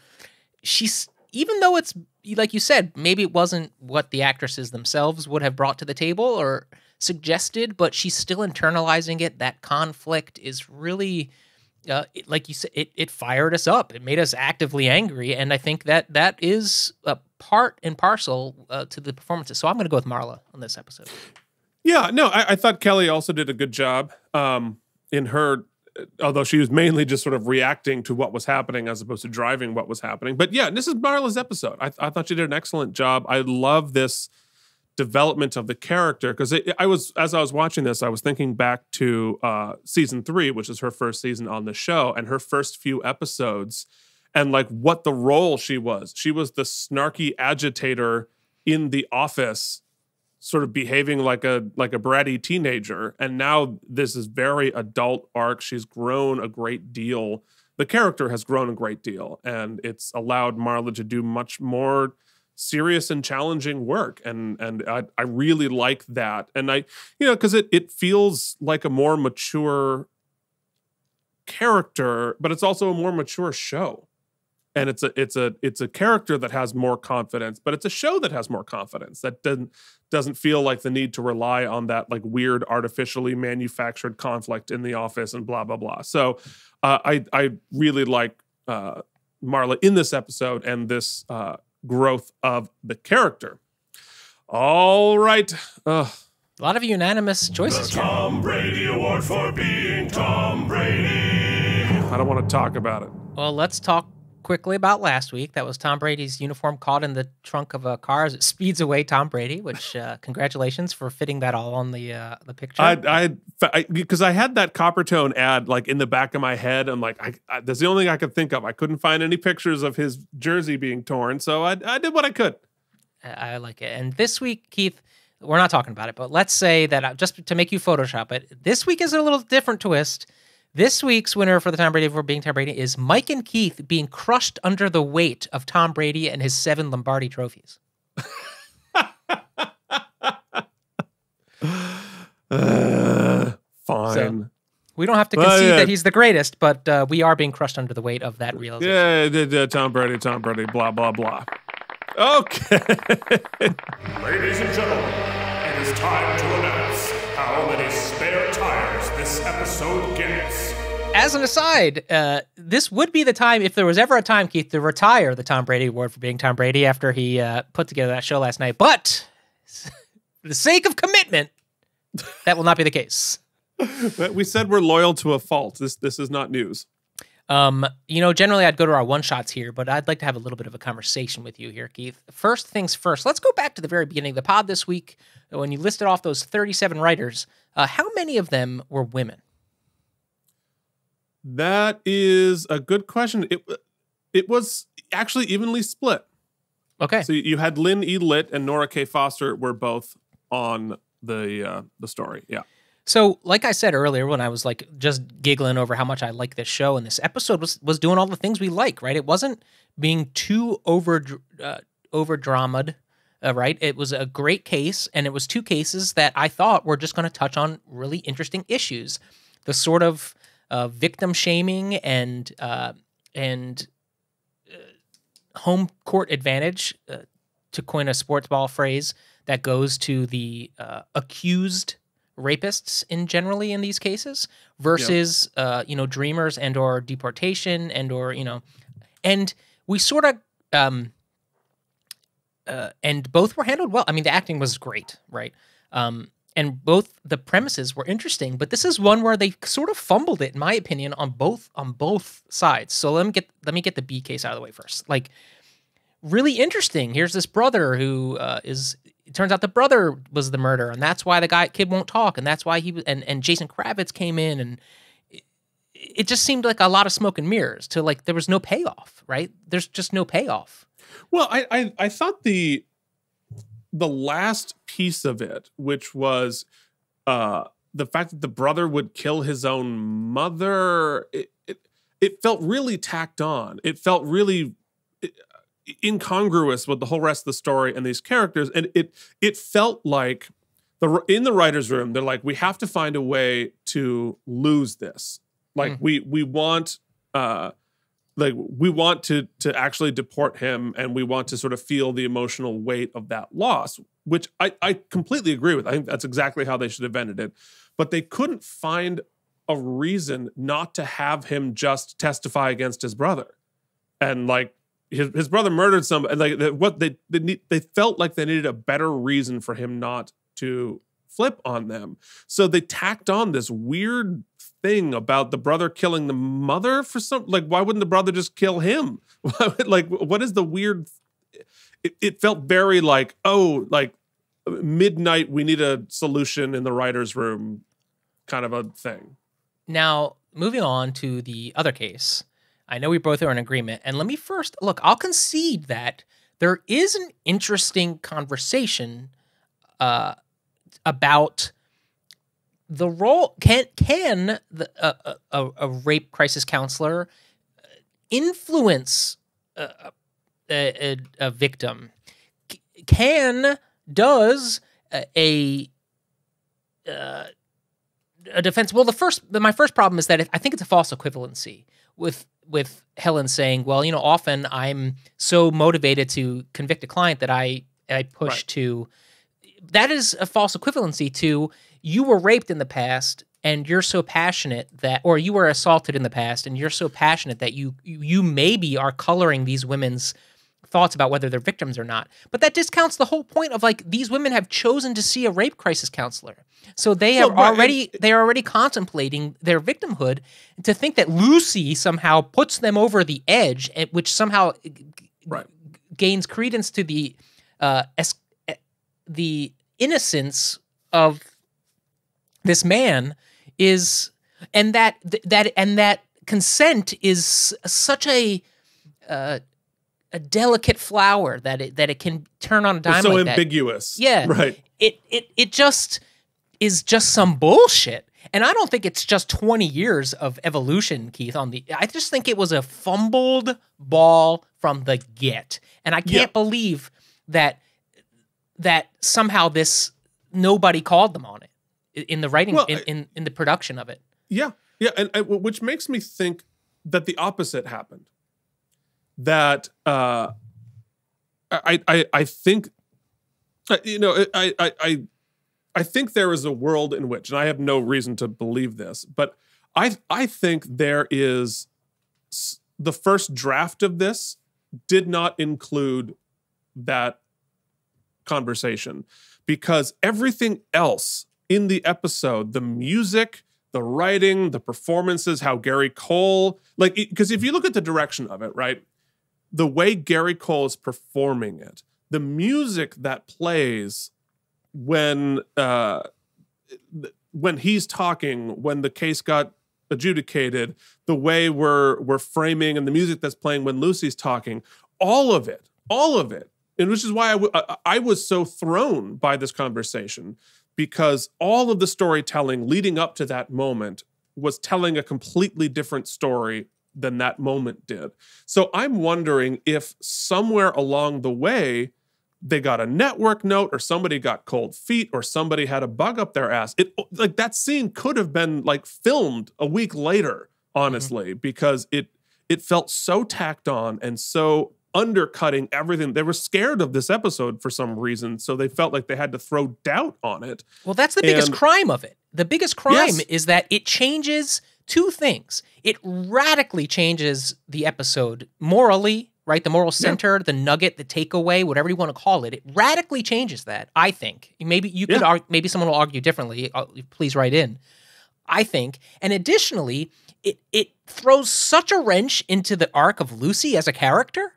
she's even though it's like you said, maybe it wasn't what the actresses themselves would have brought to the table or suggested, but she's still internalizing it. That conflict is really, uh, it, like you said, it it fired us up. It made us actively angry, and I think that that is a part and parcel uh, to the performances. So I'm going to go with Marla on this episode. Yeah, no, I, I thought Kelly also did a good job um, in her, although she was mainly just sort of reacting to what was happening as opposed to driving what was happening. But yeah, this is Marla's episode. I, I thought she did an excellent job. I love this development of the character because I was as I was watching this, I was thinking back to uh, season three, which is her first season on the show, and her first few episodes, and like what the role she was. She was the snarky agitator in the office sort of behaving like a like a bratty teenager. And now this is very adult arc. She's grown a great deal. The character has grown a great deal and it's allowed marla to do much more serious and challenging work. And and i, I really like that. And i you know because it it feels like a more mature character but it's also a more mature show and it's a it's a it's a character that has more confidence but it's a show that has more confidence that doesn't doesn't feel like the need to rely on that like weird artificially manufactured conflict in the office and blah blah blah so uh, i i really like uh, marla in this episode and this uh, growth of the character all right Ugh. A lot of unanimous choices. The Tom Brady Award for being Tom Brady. i don't want to talk about it Well, let's talk quickly about last week. That was Tom Brady's uniform caught in the trunk of a car as it speeds away Tom Brady. Which [laughs] uh, congratulations for fitting that all on the uh, the picture. I I because I, had that Coppertone ad like in the back of my head. I'm like, I, I, that's the only thing I could think of. I couldn't find any pictures of his jersey being torn, so I I did what I could. I like it. And this week, Keith, we're not talking about it, but let's say that uh, just to make you Photoshop it, this week is a little different twist. This week's winner for the Tom Brady for being Tom Brady is Mike and Keith being crushed under the weight of Tom Brady and his seven Lombardi trophies. [sighs] uh, fine. So, we don't have to concede yeah. that he's the greatest, but uh, we are being crushed under the weight of that realization. Yeah, yeah, Tom Brady, Tom Brady, blah, blah, blah. Okay. Ladies and gentlemen, it is time to announce how many spare tires this episode gets. As an aside, uh, this would be the time, if there was ever a time, Keith, to retire the Tom Brady Award for being Tom Brady after he uh, put together that show last night. But [laughs] for the sake of commitment, that will not be the case. [laughs] we said we're loyal to a fault. This this is not news. Um, you know, generally I'd go to our one shots here, but I'd like to have a little bit of a conversation with you here, Keith. First things first, let's go back to the very beginning of the pod this week when you listed off those 37 writers. Uh, how many of them were women? That is a good question. It it was actually evenly split. Okay. So you had Lynn E. Litt and Nora K. Foster were both on the uh, the story. Yeah. So, like I said earlier, when I was like just giggling over how much I like this show, and this episode was was doing all the things we like, right? It wasn't being too over uh, over dramaed, uh, right? It was a great case, and it was two cases that I thought were just going to touch on really interesting issues, the sort of uh, victim shaming and uh, and uh, home court advantage, uh, to coin a sports ball phrase, that goes to the accused rapists in generally in these cases versus uh, you know dreamers and or deportation and or you know and we sort of um uh, and both were handled well. I mean the acting was great right? Um and both the premises were interesting but this is one where they sort of fumbled it in my opinion on both on both sides. So let me get let me get the b case out of the way first. Like really interesting. Here's this brother who uh, is it turns out the brother was the murderer and that's why the guy kid won't talk and that's why he was and, and Jason Kravits came in and it, it just seemed like a lot of smoke and mirrors to like there was no payoff right there's just no payoff Well, I, I I thought the the last piece of it, which was uh the fact that the brother would kill his own mother, it it, it felt really tacked on. It felt really incongruous with the whole rest of the story and these characters, and it it felt like the in the writers' room they're like, we have to find a way to lose this. Like Mm. we we want uh like we want to to actually deport him and we want to sort of feel the emotional weight of that loss which i i completely agree with i think that's exactly how they should have ended it but they couldn't find a reason not to have him just testify against his brother and like his, his brother murdered some and like that- what they they, need, they felt like they needed a better reason for him not to flip on them. So they tacked on this weird thing about the brother killing the mother for some like why wouldn't the brother just kill him? [laughs] Like what is the weird it, it felt very like oh like midnight we need a solution in the writers room kind of a thing. Now, moving on to the other case, I know we both are in agreement. And let me first look, I'll concede that there is an interesting conversation uh, about the role. Can can the, uh, a, a rape crisis counselor influence a, a, a, victim? Can does a, a uh, a defense. Well, the first, my first problem is that I think it's a false equivalency with with Helen saying, "Well, you know, often I'm so motivated to convict a client that I I push Right. to." That is a false equivalency to you were raped in the past and you're so passionate that or you were assaulted in the past and you're so passionate that you you, you maybe are coloring these women's thoughts about whether they're victims or not. But that discounts the whole point of like these women have chosen to see a rape crisis counselor. So they have Well, right, and- already already contemplating their victimhood. To think that Lucy somehow puts them over the edge, eh, which somehow g- Right. gains credence to the uh, es- eh, the innocence of this man is and that th- that and that consent is such a uh, a delicate flower that it that it can turn on a dime it's so like that. ambiguous Yeah. right It it it just is just some bullshit. And I don't think it's just 20 years of evolution, Keith, on the I just think it was a fumbled ball from the get. And I can't Yeah. believe that that somehow this nobody called them on it in the writing Well, in, in in the production of it. Yeah, yeah, and, and which makes me think that the opposite happened. That uh, I I I think uh, you know I I I I think there is a world in which, and I have no reason to believe this, but I I think there is the first draft of this did not include that conversation because everything else in the episode, the music, the writing, the performances, how Gary Cole, like, because if you look at the direction of it, right, the way Gary Cole is performing it, the music that plays when uh, when he's talking, when the case got adjudicated, the way we're we're framing and the music that's playing when Lucy's talking, all of it, all of it, and which is why I, w- I- I was so thrown by this conversation because all of the storytelling leading up to that moment was telling a completely different story than that moment did. So I'm wondering if somewhere along the way they got a network note or somebody got cold feet or somebody had a bug up their ass. It oh, like that scene could have been like filmed a week later, honestly, mm-hmm. because it it felt so tacked on and so undercutting everything. They were scared of this episode for some reason, so they felt like they had to throw doubt on it. Well, that's the biggest And- crime of it. The biggest crime Yes. is that it changes two things. It radically changes the episode morally, right? The moral center, the nugget, the takeaway, whatever you want to call it. It radically changes that. I think. Maybe you could. Yeah. Argue, maybe someone will argue differently. Please write in. I think, and additionally, it it throws such a wrench into the arc of Lucy as a character.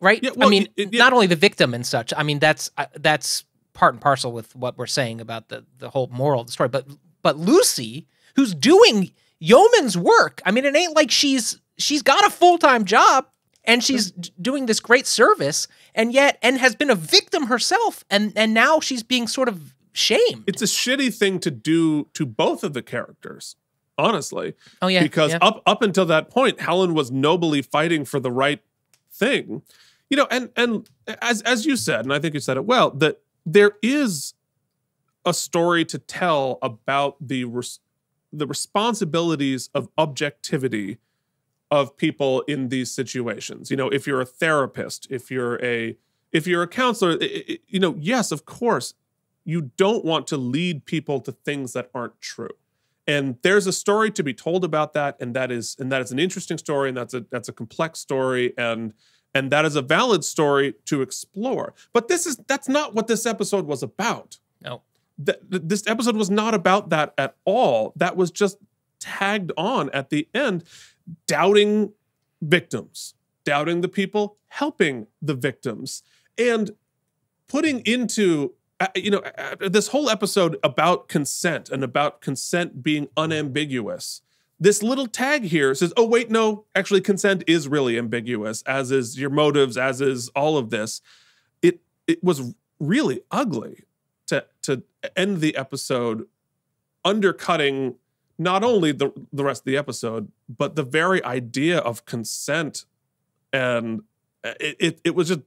Right. Yeah, I well, mean, it- yeah. not only the victim and such. I mean, that's uh, that's part and parcel with what we're saying about the the whole moral of the story. But but Lucy, who's doing yeoman's work. I mean, it ain't like she's she's got a full time job and she's doing this great service, and yet and has been a victim herself, and and now she's being sort of shamed. It's a shitty thing to do to both of the characters, honestly. Oh yeah, because yeah. up up until that point, Helen was nobly fighting for the right thing. You know, and and as as you said, and I think you said it well, that there is a story to tell about the the responsibilities of objectivity of people in these situations. You know, if you're a therapist, if you're a if you're a counselor, i- i- you know, yes, of course, you don't want to lead people to things that aren't true and there's a story to be told about that and that is and that is an interesting story and that's a that's a complex story and and that is a valid story to explore but this is that's not what this episode was about no. Th- th- this episode was not about that at all. That was just tagged on at the end doubting victims doubting the people helping the victims and putting into uh, you know uh, this whole episode about consent and about consent being unambiguous. This little tag here says oh wait no actually consent is really ambiguous as is your motives as is all of this. It it was really ugly to to end the episode undercutting not only the the rest of the episode but the very idea of consent and it it, it was just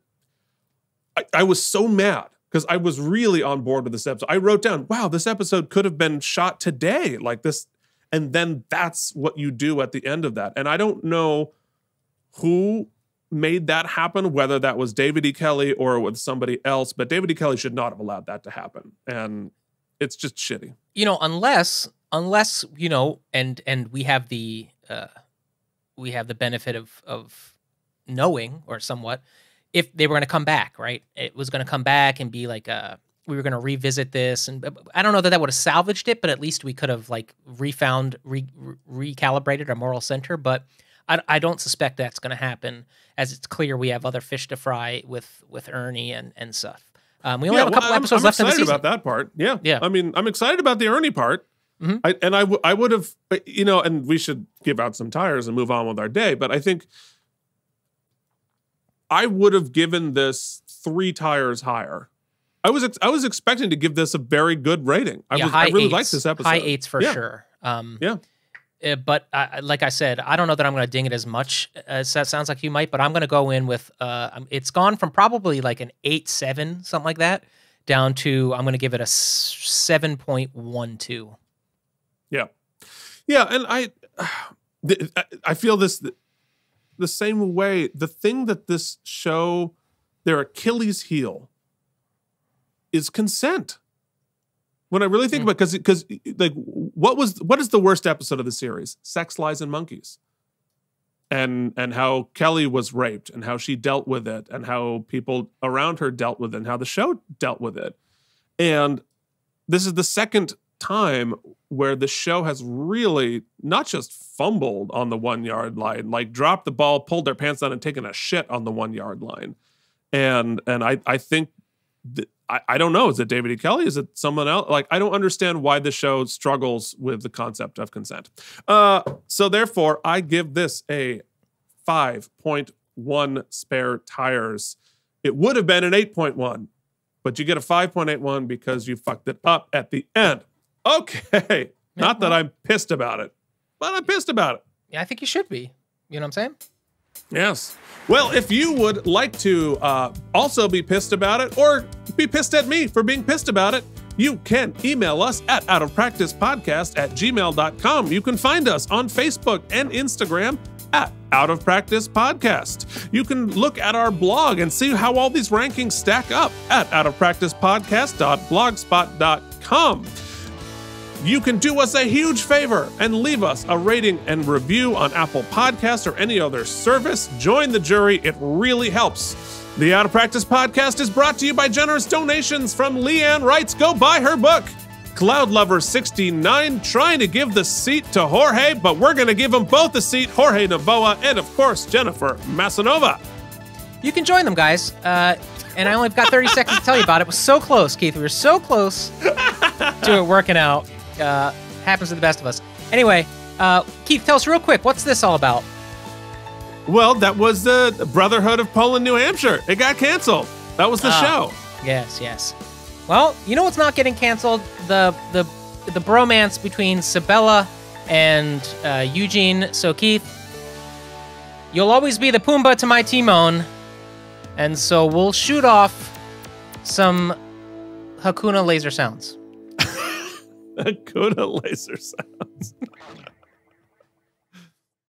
I, I was so mad because I was really on board with this episode. I wrote down, wow, this episode could have been shot today, like this. And then that's what you do at the end of that. And I don't know who made that happen, whether that was David E. Kelley or with somebody else, but David E. Kelley should not have allowed that to happen. And it's just shitty. you know unless unless you know and and we have the uh we have the benefit of of knowing or somewhat if they were going to come back right it was going to come back and be like uh we were going to revisit this and i don't know that that would have salvaged it but at least we could have like refound re, re- recalibrated our moral center but I, I don't suspect that's going to happen as it's clear we have other fish to fry with with ernie and and stuff um, we only have a well, couple I'm- episodes I'm left in the street. I'm excited about that part. Yeah, Yeah. I mean, I'm excited about the Ernie part. Mhm. I, and I, w- I would have, you know, and we should give out some tires and move on with our day. But I think I would have given this three tires higher. I was ex- I was expecting to give this a very good rating. I, yeah, was, I really eights, liked this episode. High eights for Yeah. sure. Um, Yeah. Uh, but uh, like I said, I don't know that I'm going to ding it as much as that sounds like you might. But I'm going to go in with uh, um, it's gone from probably like an eight seven something like that down to I'm going to give it a seven point one two. Yeah, yeah, and I, [sighs] I- I feel this the same way. The thing that this show, their Achilles heel, is consent. When I really think about because because like what was what is the worst episode of the series? Sex, lies, and monkeys. And and how Kelly was raped and how she dealt with it and how people around her dealt with it and how the show dealt with it. And this is the second time where the show has really not just fumbled on the one yard line, like dropped the ball, pulled their pants down, and taken a shit on the one yard line. And and I I think that, I, I don't know. Is it David E. Kelley? Is it someone else? Like I don't understand why the show struggles with the concept of consent. Uh, so therefore, I give this a five point one spare tires. It would have been an eight point one, but you get a 5.81 because you fucked it up at the end. Okay. Not that I'm pissed about it, but I'm pissed about it. Yeah, I think you should be. You know what I'm saying? Yes. Well, if you would like to uh, also be pissed about it or be pissed at me for being pissed about it, you can email us at outofpracticepodcast at gmail.com. You can find us on Facebook and Instagram at Out of Practice Podcast. You can look at our blog and see how all these rankings stack up at outofpracticepodcast.blogspot.com. You can do us a huge favor and leave us a rating and review on Apple Podcasts or any other service. Join the jury, it really helps. The Out of Practice podcast is brought to you by generous donations from Leanne Wrights. Go buy her book. Cloud Lover 69 trying to give the seat to Jorge, but we're going to give them both a seat Jorge Navoa and, of course, Jennifer Massanova. You can join them, guys. Uh, and I only got 30 [laughs] seconds to tell you about it. It was so close, Keith. We were so close to it working out. Uh, happens to the best of us. Anyway, uh, Keith, tell us real quick what's this all about? Well, that was the Brotherhood of Poland, New Hampshire. It got canceled. That was the Ah. show. Yes, yes. Well, you know what's not getting canceled? The the the bromance between Sabella and uh, Eugene. So Keith, you'll always be the Pumbaa to my Timon, and so we'll shoot off some Hakuna laser sounds. [laughs] Dakota laser sounds. [laughs]